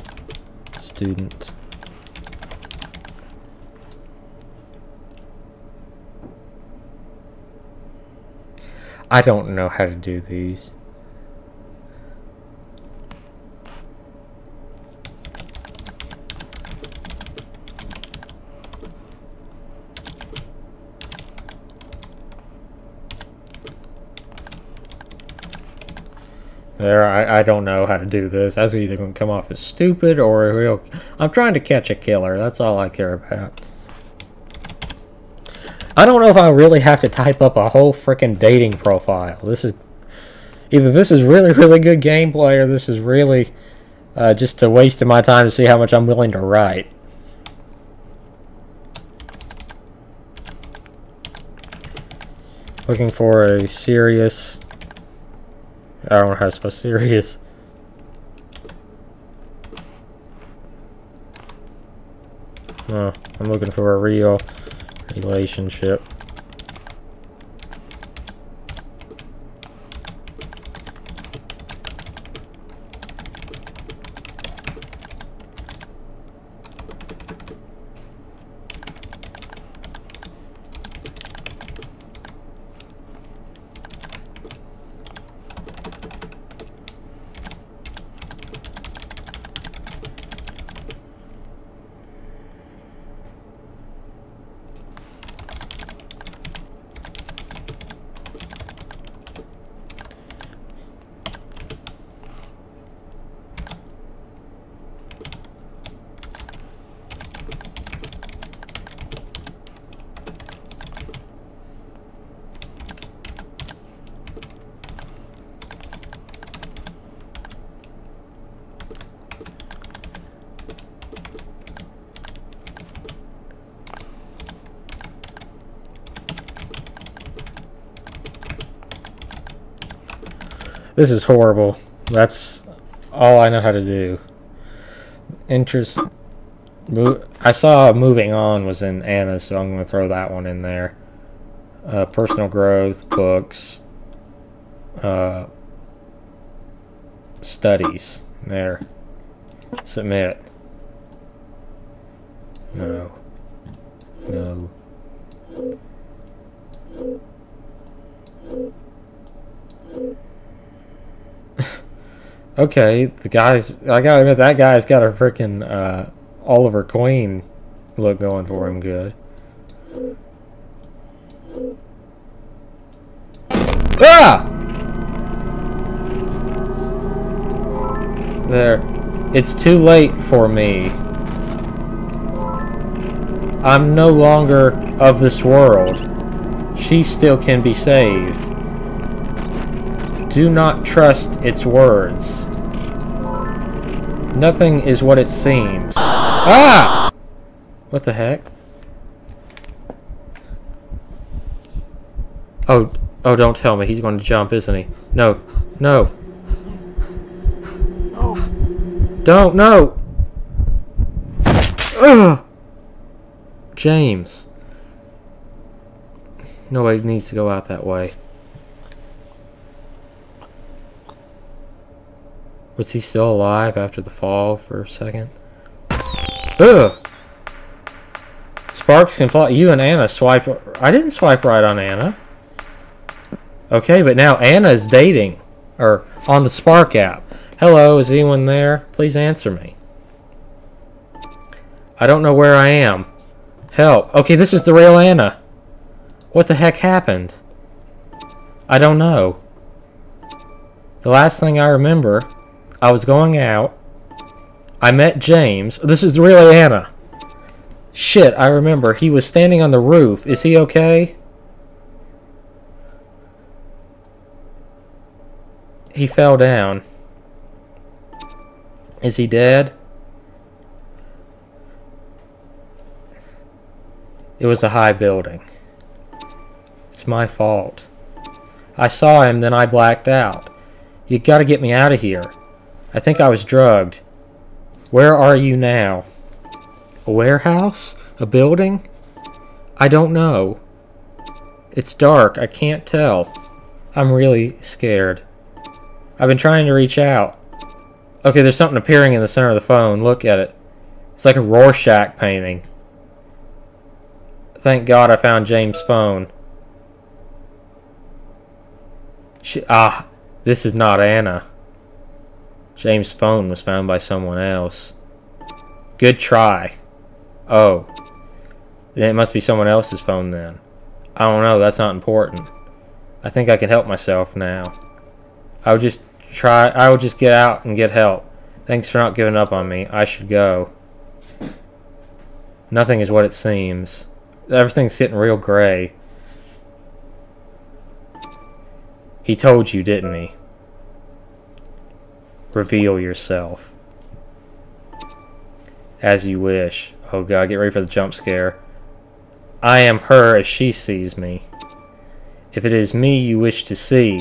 student. I don't know how to do these. There, I, I don't know how to do this. That's either going to come off as stupid or real... I'm trying to catch a killer. That's all I care about. I don't know if I really have to type up a whole freaking dating profile. This is... Either this is really, really good gameplay or this is really uh, just a waste of my time to see how much I'm willing to write. Looking for a serious I don't know how to serious. Oh, I'm looking for a real relationship. This is horrible. That's all I know how to do. Interest. I saw Moving On was in Anna, so I'm going to throw that one in there. Uh, personal growth, books, uh, studies. There. Submit. No. No. Okay, the guy's. I gotta admit, that guy's got a freaking uh, Oliver Queen look going for him good. Ah! There. It's too late for me. I'm no longer of this world. She still can be saved. Do not trust its words. Nothing is what it seems. Ah! What the heck? Oh, oh, don't tell me. He's going to jump, isn't he? No. No. Don't, no! Ugh! James. Nobody needs to go out that way. Was he still alive after the fall for a second? Ugh! Sparks can fly. You and Anna swipe. I didn't swipe right on Anna. Okay, but now Anna is dating. Or on the Spark app. Hello, is anyone there? Please answer me. I don't know where I am. Help. Okay, this is the real Anna. What the heck happened? I don't know. The last thing I remember I was going out. I met James. This is really Anna. Shit, I remember. He was standing on the roof. Is he okay? He fell down. Is he dead? It was a high building. It's my fault. I saw him, then I blacked out. You gotta get me out of here. I think I was drugged. Where are you now? A warehouse? A building? I don't know. It's dark. I can't tell. I'm really scared. I've been trying to reach out. Okay, there's something appearing in the center of the phone. Look at it. It's like a Rorschach painting. Thank God I found James' phone. She, ah, this is not Anna. James' phone was found by someone else. Good try. Oh. It must be someone else's phone then. I don't know, that's not important. I think I can help myself now. I'll just try. I will just get out and get help. Thanks for not giving up on me. I should go. Nothing is what it seems. Everything's getting real gray. He told you, didn't he? Reveal yourself. As you wish. Oh god, get ready for the jump scare. I am her as she sees me. If it is me you wish to see,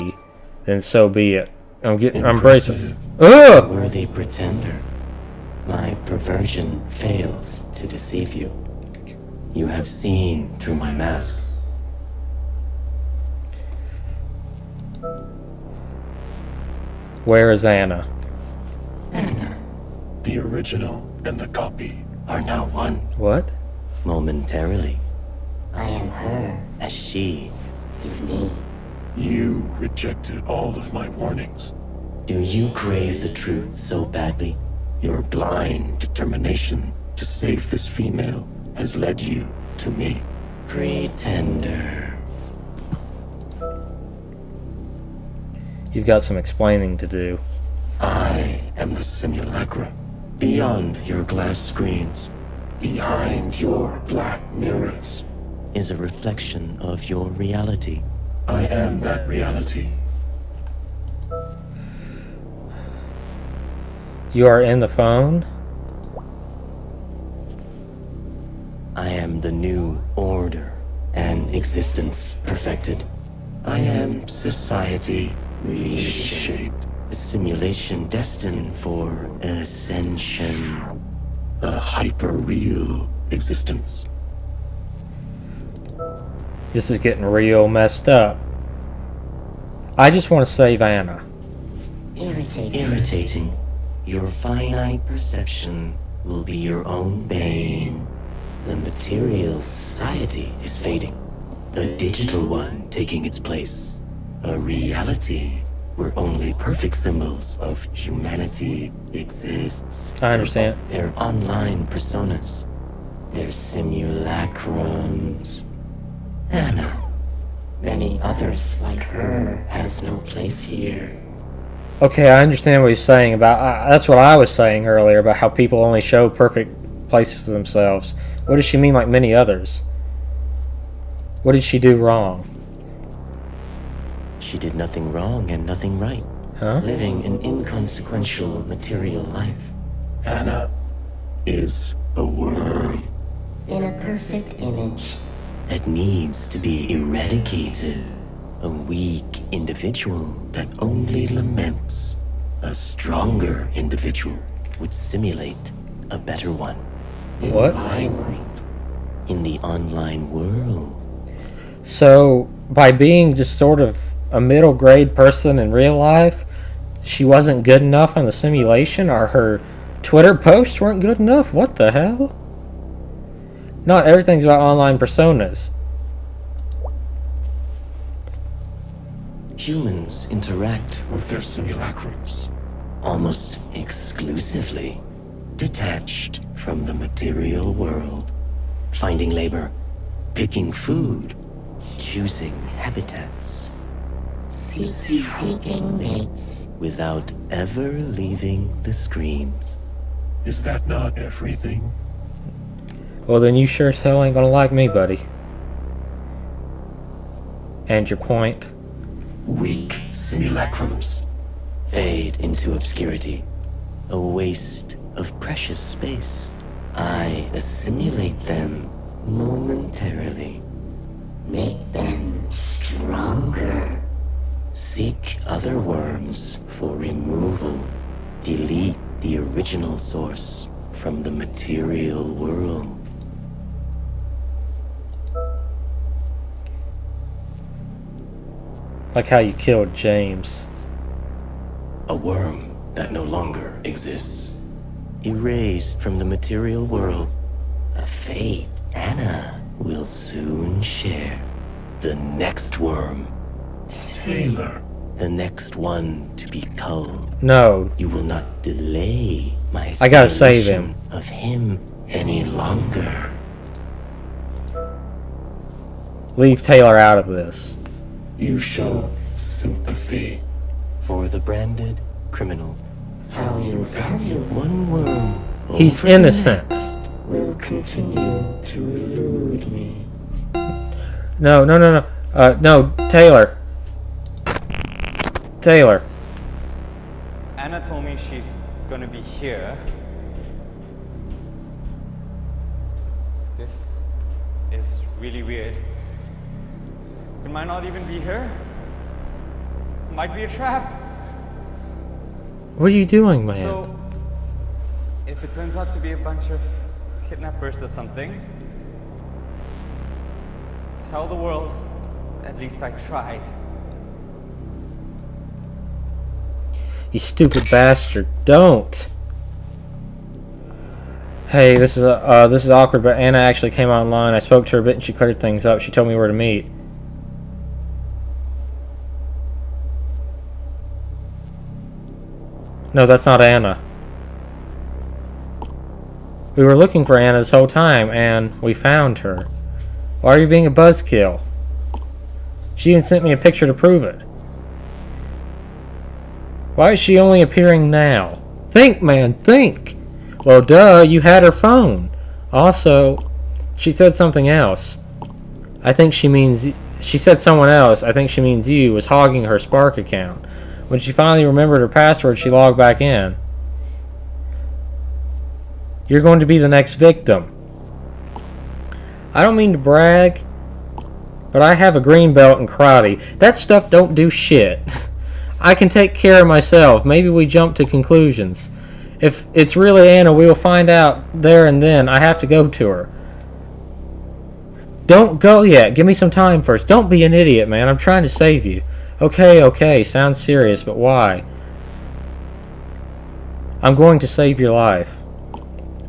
then so be it. I'm getting, I'm bracing. Ugh! worthy pretender. My perversion fails to deceive you. You have seen through my mask. Where is Anna? The original and the copy. Are now one What? momentarily. I am her as she is me. You rejected all of my warnings. Do you crave the truth so badly? Your blind determination to save this female has led you to me. Pretender. You've got some explaining to do. I am the simulacra, Beyond your glass screens behind your black mirrors. is a reflection of your reality. I am that reality. You are in the phone? I am the new order, an existence perfected. I am society reshaped. A simulation destined for ascension. A hyper-real existence. This is getting real messed up. I just want to save Anna. Irritating. Irritating. Your finite perception will be your own bane. The material society is fading. A digital one taking its place. A reality where only perfect symbols of humanity exists. I understand. Their online personas. Their simulacrums. Anna. Many others like her has no place here. Okay, I understand what he's saying about. Uh, that's what I was saying earlier about how people only show perfect places to themselves. What does she mean, like many others? What did she do wrong? She did nothing wrong and nothing right. Huh? Living an inconsequential material life. Anna is a worm. In a perfect image. That needs to be eradicated. A weak individual that only laments. A stronger individual would simulate a better one. What? My world. In the online world. So, by being just sort of a middle grade person in real life, she wasn't good enough on the simulation, or her Twitter posts weren't good enough? What the hell? Not everything's about online personas. Humans interact With their simulacrums. almost exclusively detached from the material world, finding labor, picking food, choosing habitats, seeking mates without ever leaving the screens. Is that not everything? Well, then you sure as hell ain't gonna like me, buddy. And your point? Weak simulacrums. Fade into obscurity, a waste of precious space. I assimilate them momentarily. Make them stronger. Seek other worms for removal. Delete the original source from the material world. Like how you killed James. A worm that no longer exists. Erased from the material world. A fate Anna will soon share. The next worm. Taylor. The next one to be culled. No. You will not delay my I gotta save him. of him any longer. Leave Taylor out of this. You show sympathy for the branded criminal. How you value One worm. He's innocent. next. will continue to elude me. No, no, no, no. Uh, no, Taylor. Taylor. Anna told me she's gonna be here. This is really weird. It might not even be her. Might be a trap. What are you doing, man? So, if it turns out to be a bunch of kidnappers or something, tell the world at least I tried. You stupid bastard. Don't. Hey, this is uh, uh, this is awkward, but Anna actually came online. I spoke to her a bit and she cleared things up. She told me where to meet. No, that's not Anna. We were looking for Anna this whole time, and we found her. Why are you being a buzzkill? She even sent me a picture to prove it. Why is she only appearing now? Think, man, think! Well, duh, you had her phone. Also, she said something else. I think she means. She said someone else, I think she means you, was hogging her Spark account. When she finally remembered her password, she logged back in. You're going to be the next victim. I don't mean to brag, but I have a green belt in karate. That stuff don't do shit. I can take care of myself. Maybe we jump to conclusions. If it's really Anna, we'll find out there and then. I have to go to her. Don't go yet. Give me some time first. Don't be an idiot, man. I'm trying to save you. Okay, okay. Sounds serious, but why? I'm going to save your life.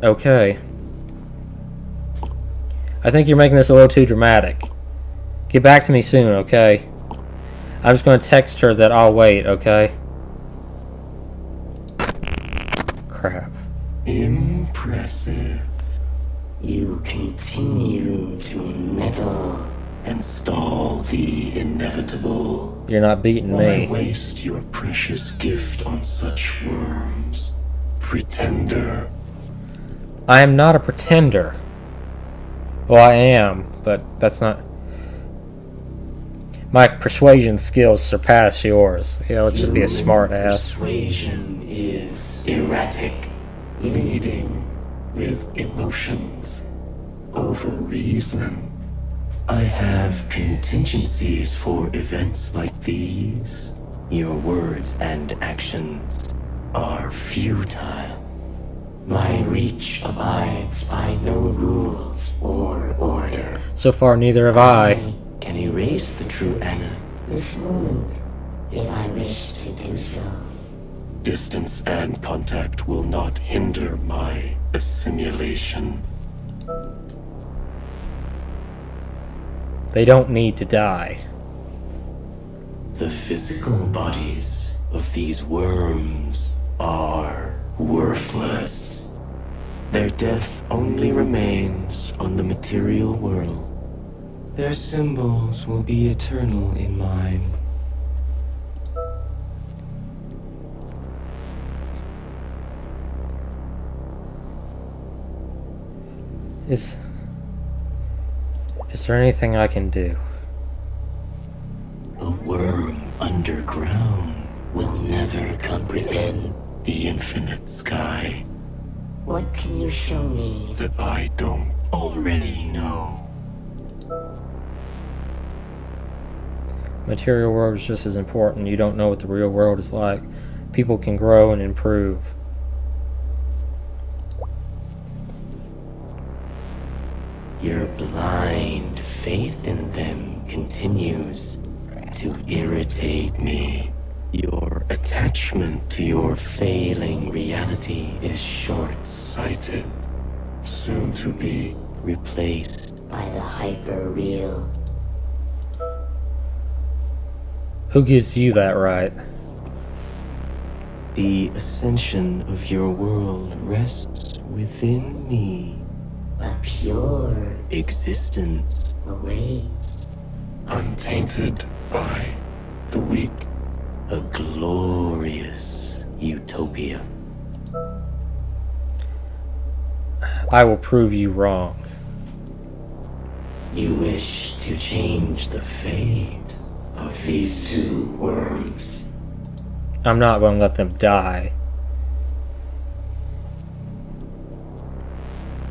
Okay. I think you're making this a little too dramatic. Get back to me soon, okay? I'm just going to text her that I'll wait, okay? Crap. Impressive. You continue to meddle and stall the inevitable. You're not beating Why me. waste your precious gift on such worms? Pretender. I am not a pretender. Well, I am, but that's not. My persuasion skills surpass yours. You know, just be a smart ass. Persuasion is erratic, leading with emotions over reason. I have contingencies for events like these Your words and actions. are futile. My reach abides by no rules or order. So far, neither have I. Can erase the true Anna. This moment, if I wish to do so. Distance and contact will not hinder my assimilation. They don't need to die. The physical bodies of these worms are worthless. Their death only remains on the material world. Their symbols will be eternal in mine. Is. Is there anything I can do? A worm underground will never comprehend the infinite sky What can you show me? that I don't already know. Material world is just as important. You don't know what the real world is like. People can grow and improve. Your blind faith in them continues to irritate me. Your attachment to your failing reality is short-sighted, soon to be Replaced By the hyper real. Who gives you that right? The ascension of your world rests within me. A pure Existence. awaits. untainted by the weak. a glorious utopia. I will prove you wrong. You wish to change the fate of these two worms. I'm not going to let them die.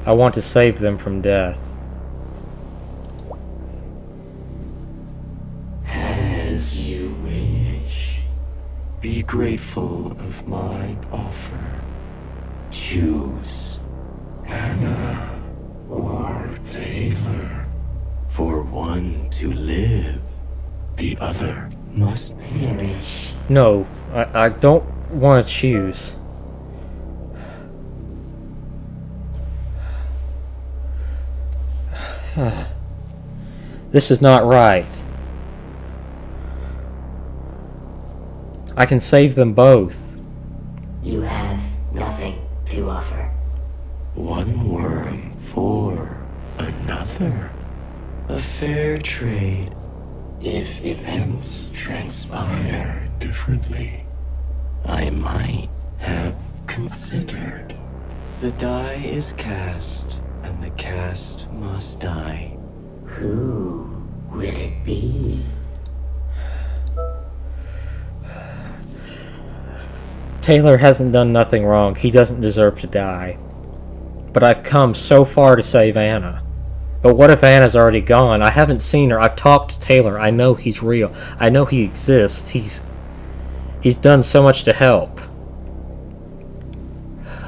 I want to save them from death. As you wish. Be grateful of my offer. Choose Anna or Taylor. For one to live, the other must perish. No, I, I don't want to choose. this is not right. I can save them both. You have nothing to offer. One worm for another. A fair trade. If events transpire differently, I might have considered. The die is cast, and the cast must die. Who will it be? Taylor hasn't done nothing wrong. He doesn't deserve to die. But I've come so far to save Anna. But what if Anna's already gone? I haven't seen her. I've talked to Taylor. I know he's real. I know he exists. He's he's done so much to help.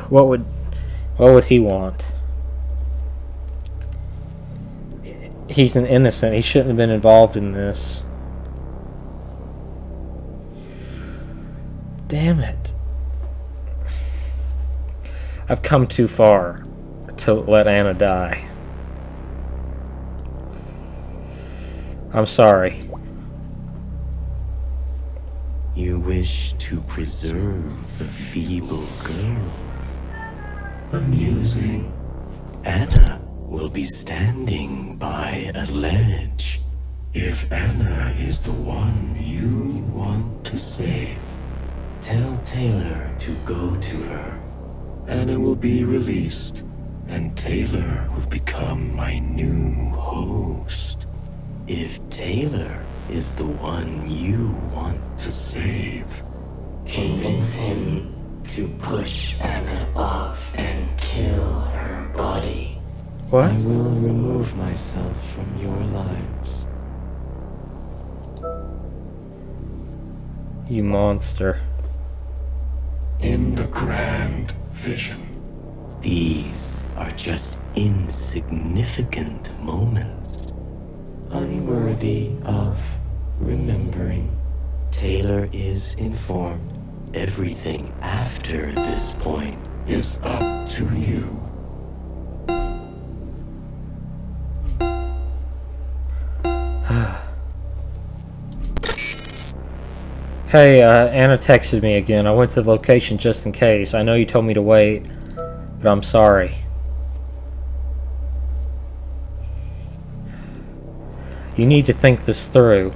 What would what would he want? He's an innocent. He shouldn't have been involved in this. Damn it. I've come too far to let Anna die. I'm sorry. You wish to preserve the feeble girl. Amusing. Anna will be standing by a ledge. If Anna is the one you want to save, tell Taylor to go to her. Anna will be released, and Taylor will become my new host. If Taylor is the one you want to save, Convince him to push Anna off and kill her body. What? I will remove myself from your lives. You monster. In the grand vision. These are just insignificant moments, unworthy of remembering. Taylor is informed. Everything after this point is up to you. Hey, uh, Anna texted me again. I went to the location just in case. I know you told me to wait, but I'm sorry. You need to think this through.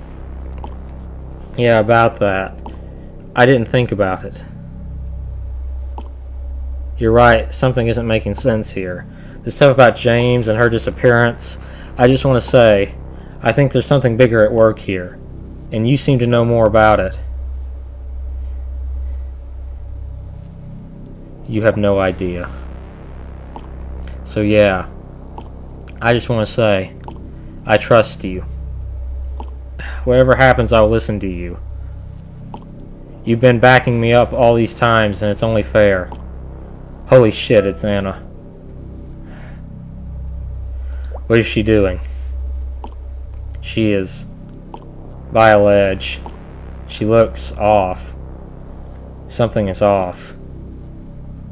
Yeah, about that. I didn't think about it. You're right, something isn't making sense here. The stuff about James and her disappearance, I just want to say, I think there's something bigger at work here, and you seem to know more about it. You have no idea. So yeah, I just want to say, I trust you. Whatever happens, I'll listen to you. You've been backing me up all these times, and it's only fair. Holy shit, it's Anna. What is she doing? She is by a ledge. She looks off. Something is off.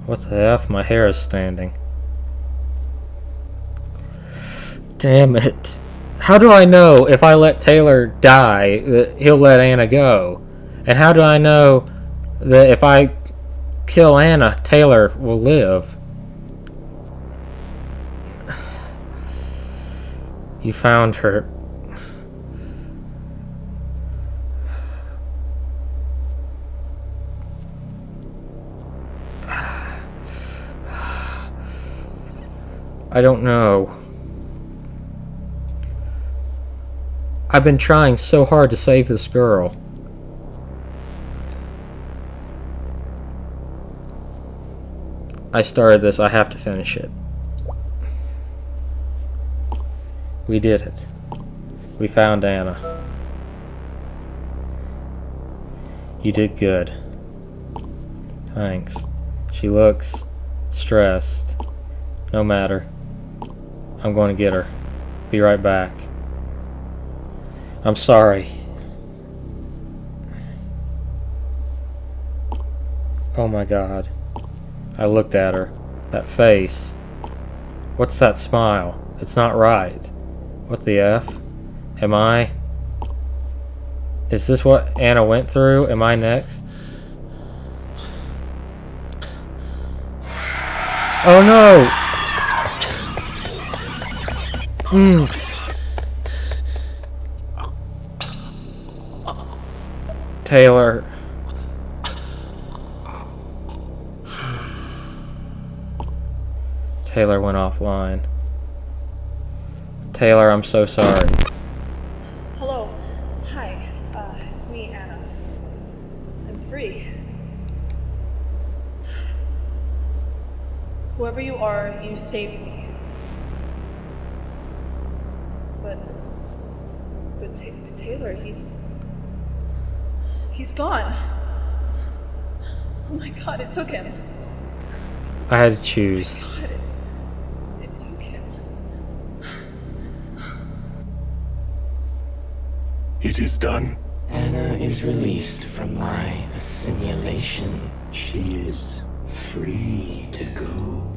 What the F? My hair is standing. Damn it. How do I know if I let Taylor die that he'll let Anna go? And how do I know that if I kill Anna, Taylor will live? You found her. I don't know. I've been trying so hard to save this girl. I started this, I have to finish it. We did it. We found Anna. You did good. Thanks. She looks stressed. No matter. I'm going to get her. Be right back. I'm sorry. Oh my god. I looked at her. That face. What's that smile? It's not right. What the F? Am I... Is this what Anna went through? Am I next? Oh no! Hmm. Taylor. Taylor went offline. Taylor, I'm so sorry. Hello. Hi. Uh, it's me, Anna. I'm free. Whoever you are, you saved me. But. But, but Taylor, he's. He's gone. Oh my god, it took him. I had to choose. Oh god, it, it took him. It is done. Anna is released from my assimilation. She is free to go.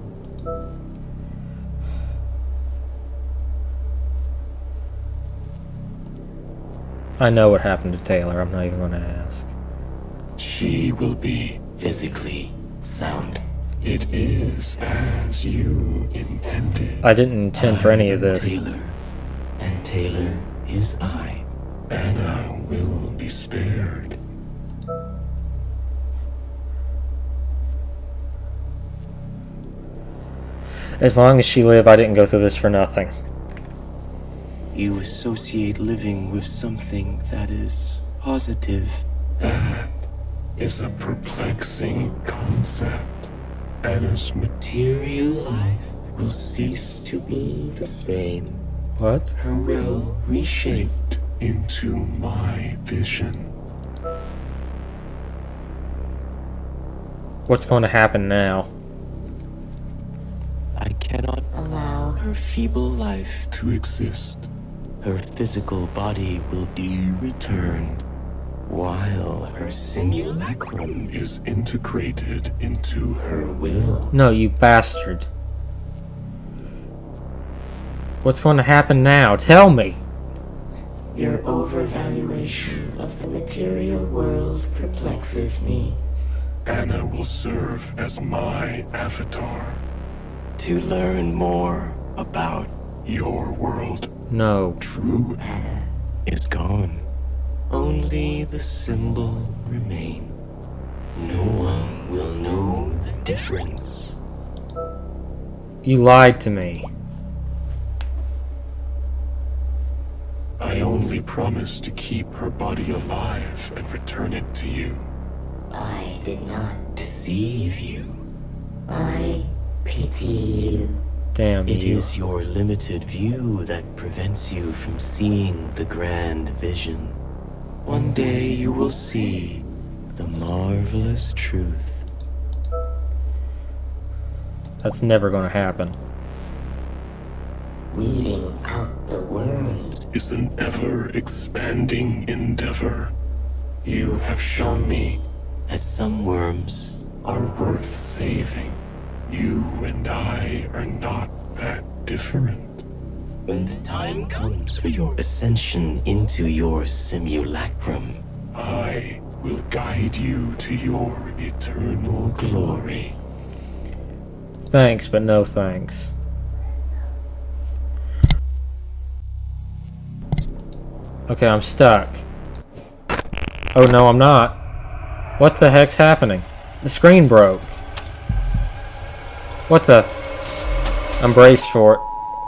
I know what happened to Taylor. I'm not even going to ask. She will be. Physically sound. It is as you intended. I didn't intend for any of this. Taylor, and Taylor is I. Anna will be spared. As long as she lived, I didn't go through this for nothing. You associate living with something that is positive. That is a perplexing concept. Anna's Material life will cease to be the same. What? Her will reshape. shaped into my vision. What's going to happen now? I cannot allow her feeble life. To exist. Her physical body will be returned, while her simulacrum Is integrated into her will. No, you bastard. What's going to happen now? Tell me. Your overvaluation of the material world perplexes me. Anna will serve as my avatar. To learn more about Your world. No. True is gone. Only the symbol remain. No one will know the difference. You lied to me. I only promised to keep her body alive and return it to you. I did not deceive you. I pity you. Damn It you. is your limited view that prevents you from seeing the grand vision. One day you will see the marvelous truth. That's never going to happen. Weeding out the worms. Is an ever expanding endeavor. You have shown me That some worms are worth saving. You and I are not that different. When the time comes for your ascension into your simulacrum, I will guide you to your eternal glory. Thanks, but no thanks. Okay, I'm stuck. Oh no, I'm not. What the heck's happening? The screen broke. What the? I'm braced for it.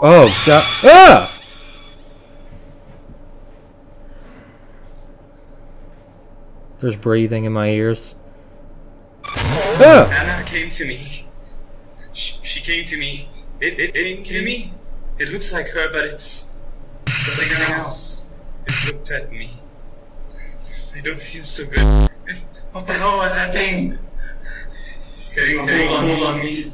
Oh, God. Ah! There's breathing in my ears. Ah! Anna came to me. She, she came to me. It, it, it came to me. It looks like her, but it's something else. It looked at me. I don't feel so good. What the hell was that thing? It's getting a hold on, hold on me.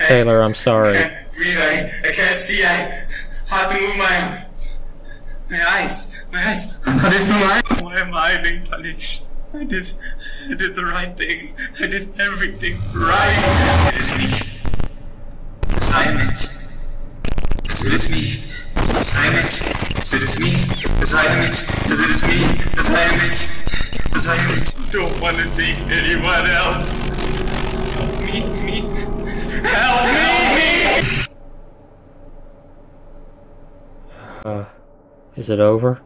I Taylor, I'm sorry. can't breathe. I, I can't see. I hard to move my my eyes. My eyes. Are they light? Why am I being punished? I did I did the right thing. I did everything right. It is me. Yes, I am it. Yes, it is me. Yes, I am it. Yes, it is me. Yes, I am it. Yes, it is me. Yes, I am it. Yes, I am it. Don't want to see anyone else. Help me, me. Help me. Uh, is it over?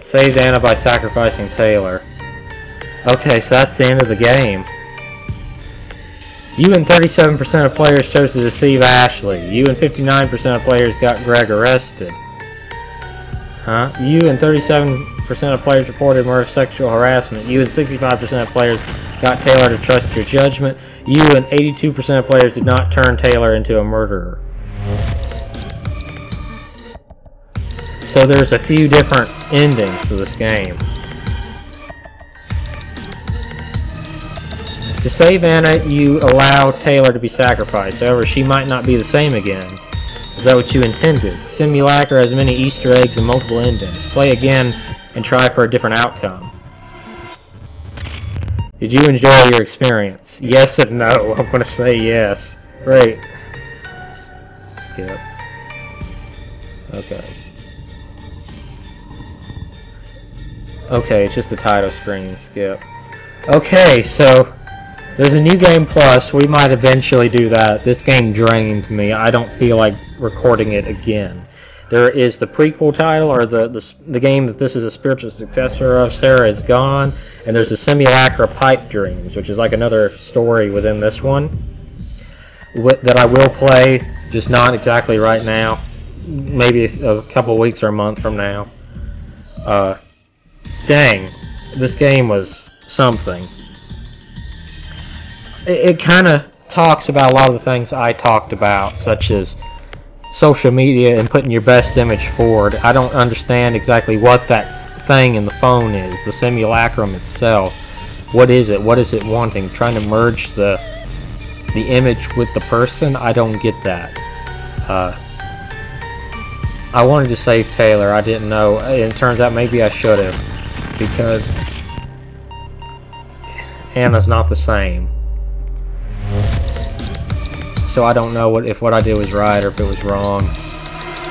Saved Anna by sacrificing Taylor. Okay, so that's the end of the game. You and 37% of players chose to deceive Ashley. You and 59% of players got Greg arrested. Huh? You and 37% of players reported Murph's sexual harassment. You and 65% of players got Taylor to trust your judgment. You and 82% of players did not turn Taylor into a murderer. So there's a few different endings to this game. To save Anna, you allow Taylor to be sacrificed. However, she might not be the same again. Is that what you intended? Simulacra has many Easter eggs and multiple endings. Play again and try for a different outcome. Did you enjoy your experience? Yes and no. I'm going to say yes. Great. Skip. Okay. Okay, it's just the title screen. Skip. Okay, so there's a new game plus. We might eventually do that. This game drained me. I don't feel like recording it again. There is the prequel title, or the, the the game that this is a spiritual successor of. Sarah is gone, and there's a simulacra pipe dreams, which is like another story within this one that I will play, just not exactly right now. Maybe a couple weeks or a month from now. Uh, dang, this game was something. It, it kind of talks about a lot of the things I talked about, such as social media and putting your best image forward. I don't understand exactly what that thing in the phone is, the simulacrum itself. What is it? What is it wanting? Trying to merge the the image with the person? I don't get that. Uh, I wanted to save Taylor. I didn't know. It turns out maybe I should have because Anna's not the same. So I don't know what if what I did was right or if it was wrong.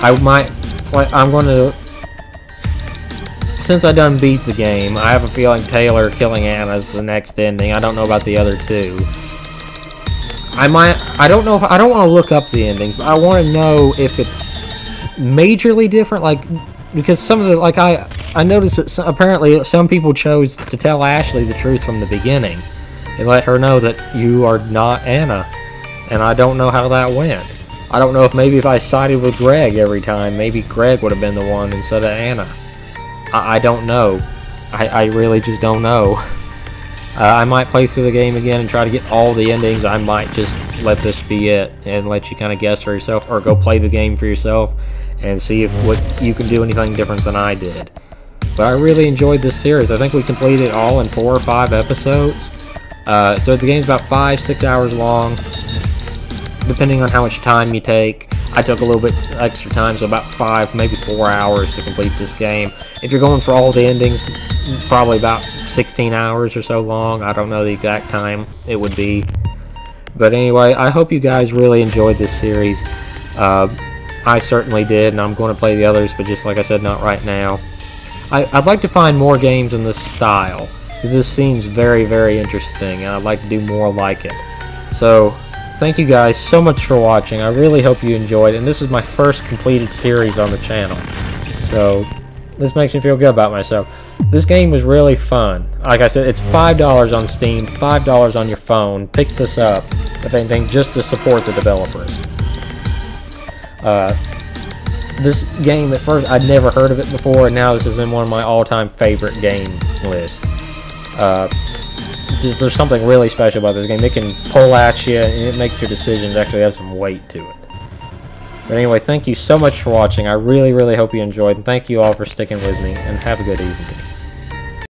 I might. I'm going to. Since I done beat the game, I have a feeling Taylor killing Anna is the next ending. I don't know about the other two. I might. I don't know. I don't want to look up the ending. But I want to know if it's majorly different. Like because some of the like I I noticed that some, apparently some people chose to tell Ashley the truth from the beginning and let her know that you are not Anna, and I don't know how that went. I don't know if maybe if I sided with Greg every time, maybe Greg would have been the one instead of Anna. I, I don't know. I, I really just don't know. Uh, I might play through the game again and try to get all the endings. I might just let this be it and let you kind of guess for yourself, or go play the game for yourself and see if what you can do anything different than I did. But I really enjoyed this series. I think we completed it all in four or five episodes. Uh, so the game's about five, six hours long, depending on how much time you take. I took a little bit extra time, so about five, maybe four hours to complete this game. If you're going for all the endings, probably about 16 hours or so long. I don't know the exact time it would be. But anyway, I hope you guys really enjoyed this series. Uh, I certainly did, and I'm going to play the others, but just like I said, not right now. I, I'd like to find more games in this style, because this seems very, very interesting, and I'd like to do more like it. So, thank you guys so much for watching. I really hope you enjoyed, and this is my first completed series on the channel. So, this makes me feel good about myself. This game was really fun. Like I said, it's $5 on Steam, $5 on your phone. Pick this up, if anything, just to support the developers. Uh, this game, at first, I'd never heard of it before, and now this is in one of my all-time favorite game lists. Uh, just, there's something really special about this game. It can pull at you, and it makes your decisions actually have some weight to it. But anyway, thank you so much for watching. I really, really hope you enjoyed, and thank you all for sticking with me, and have a good evening.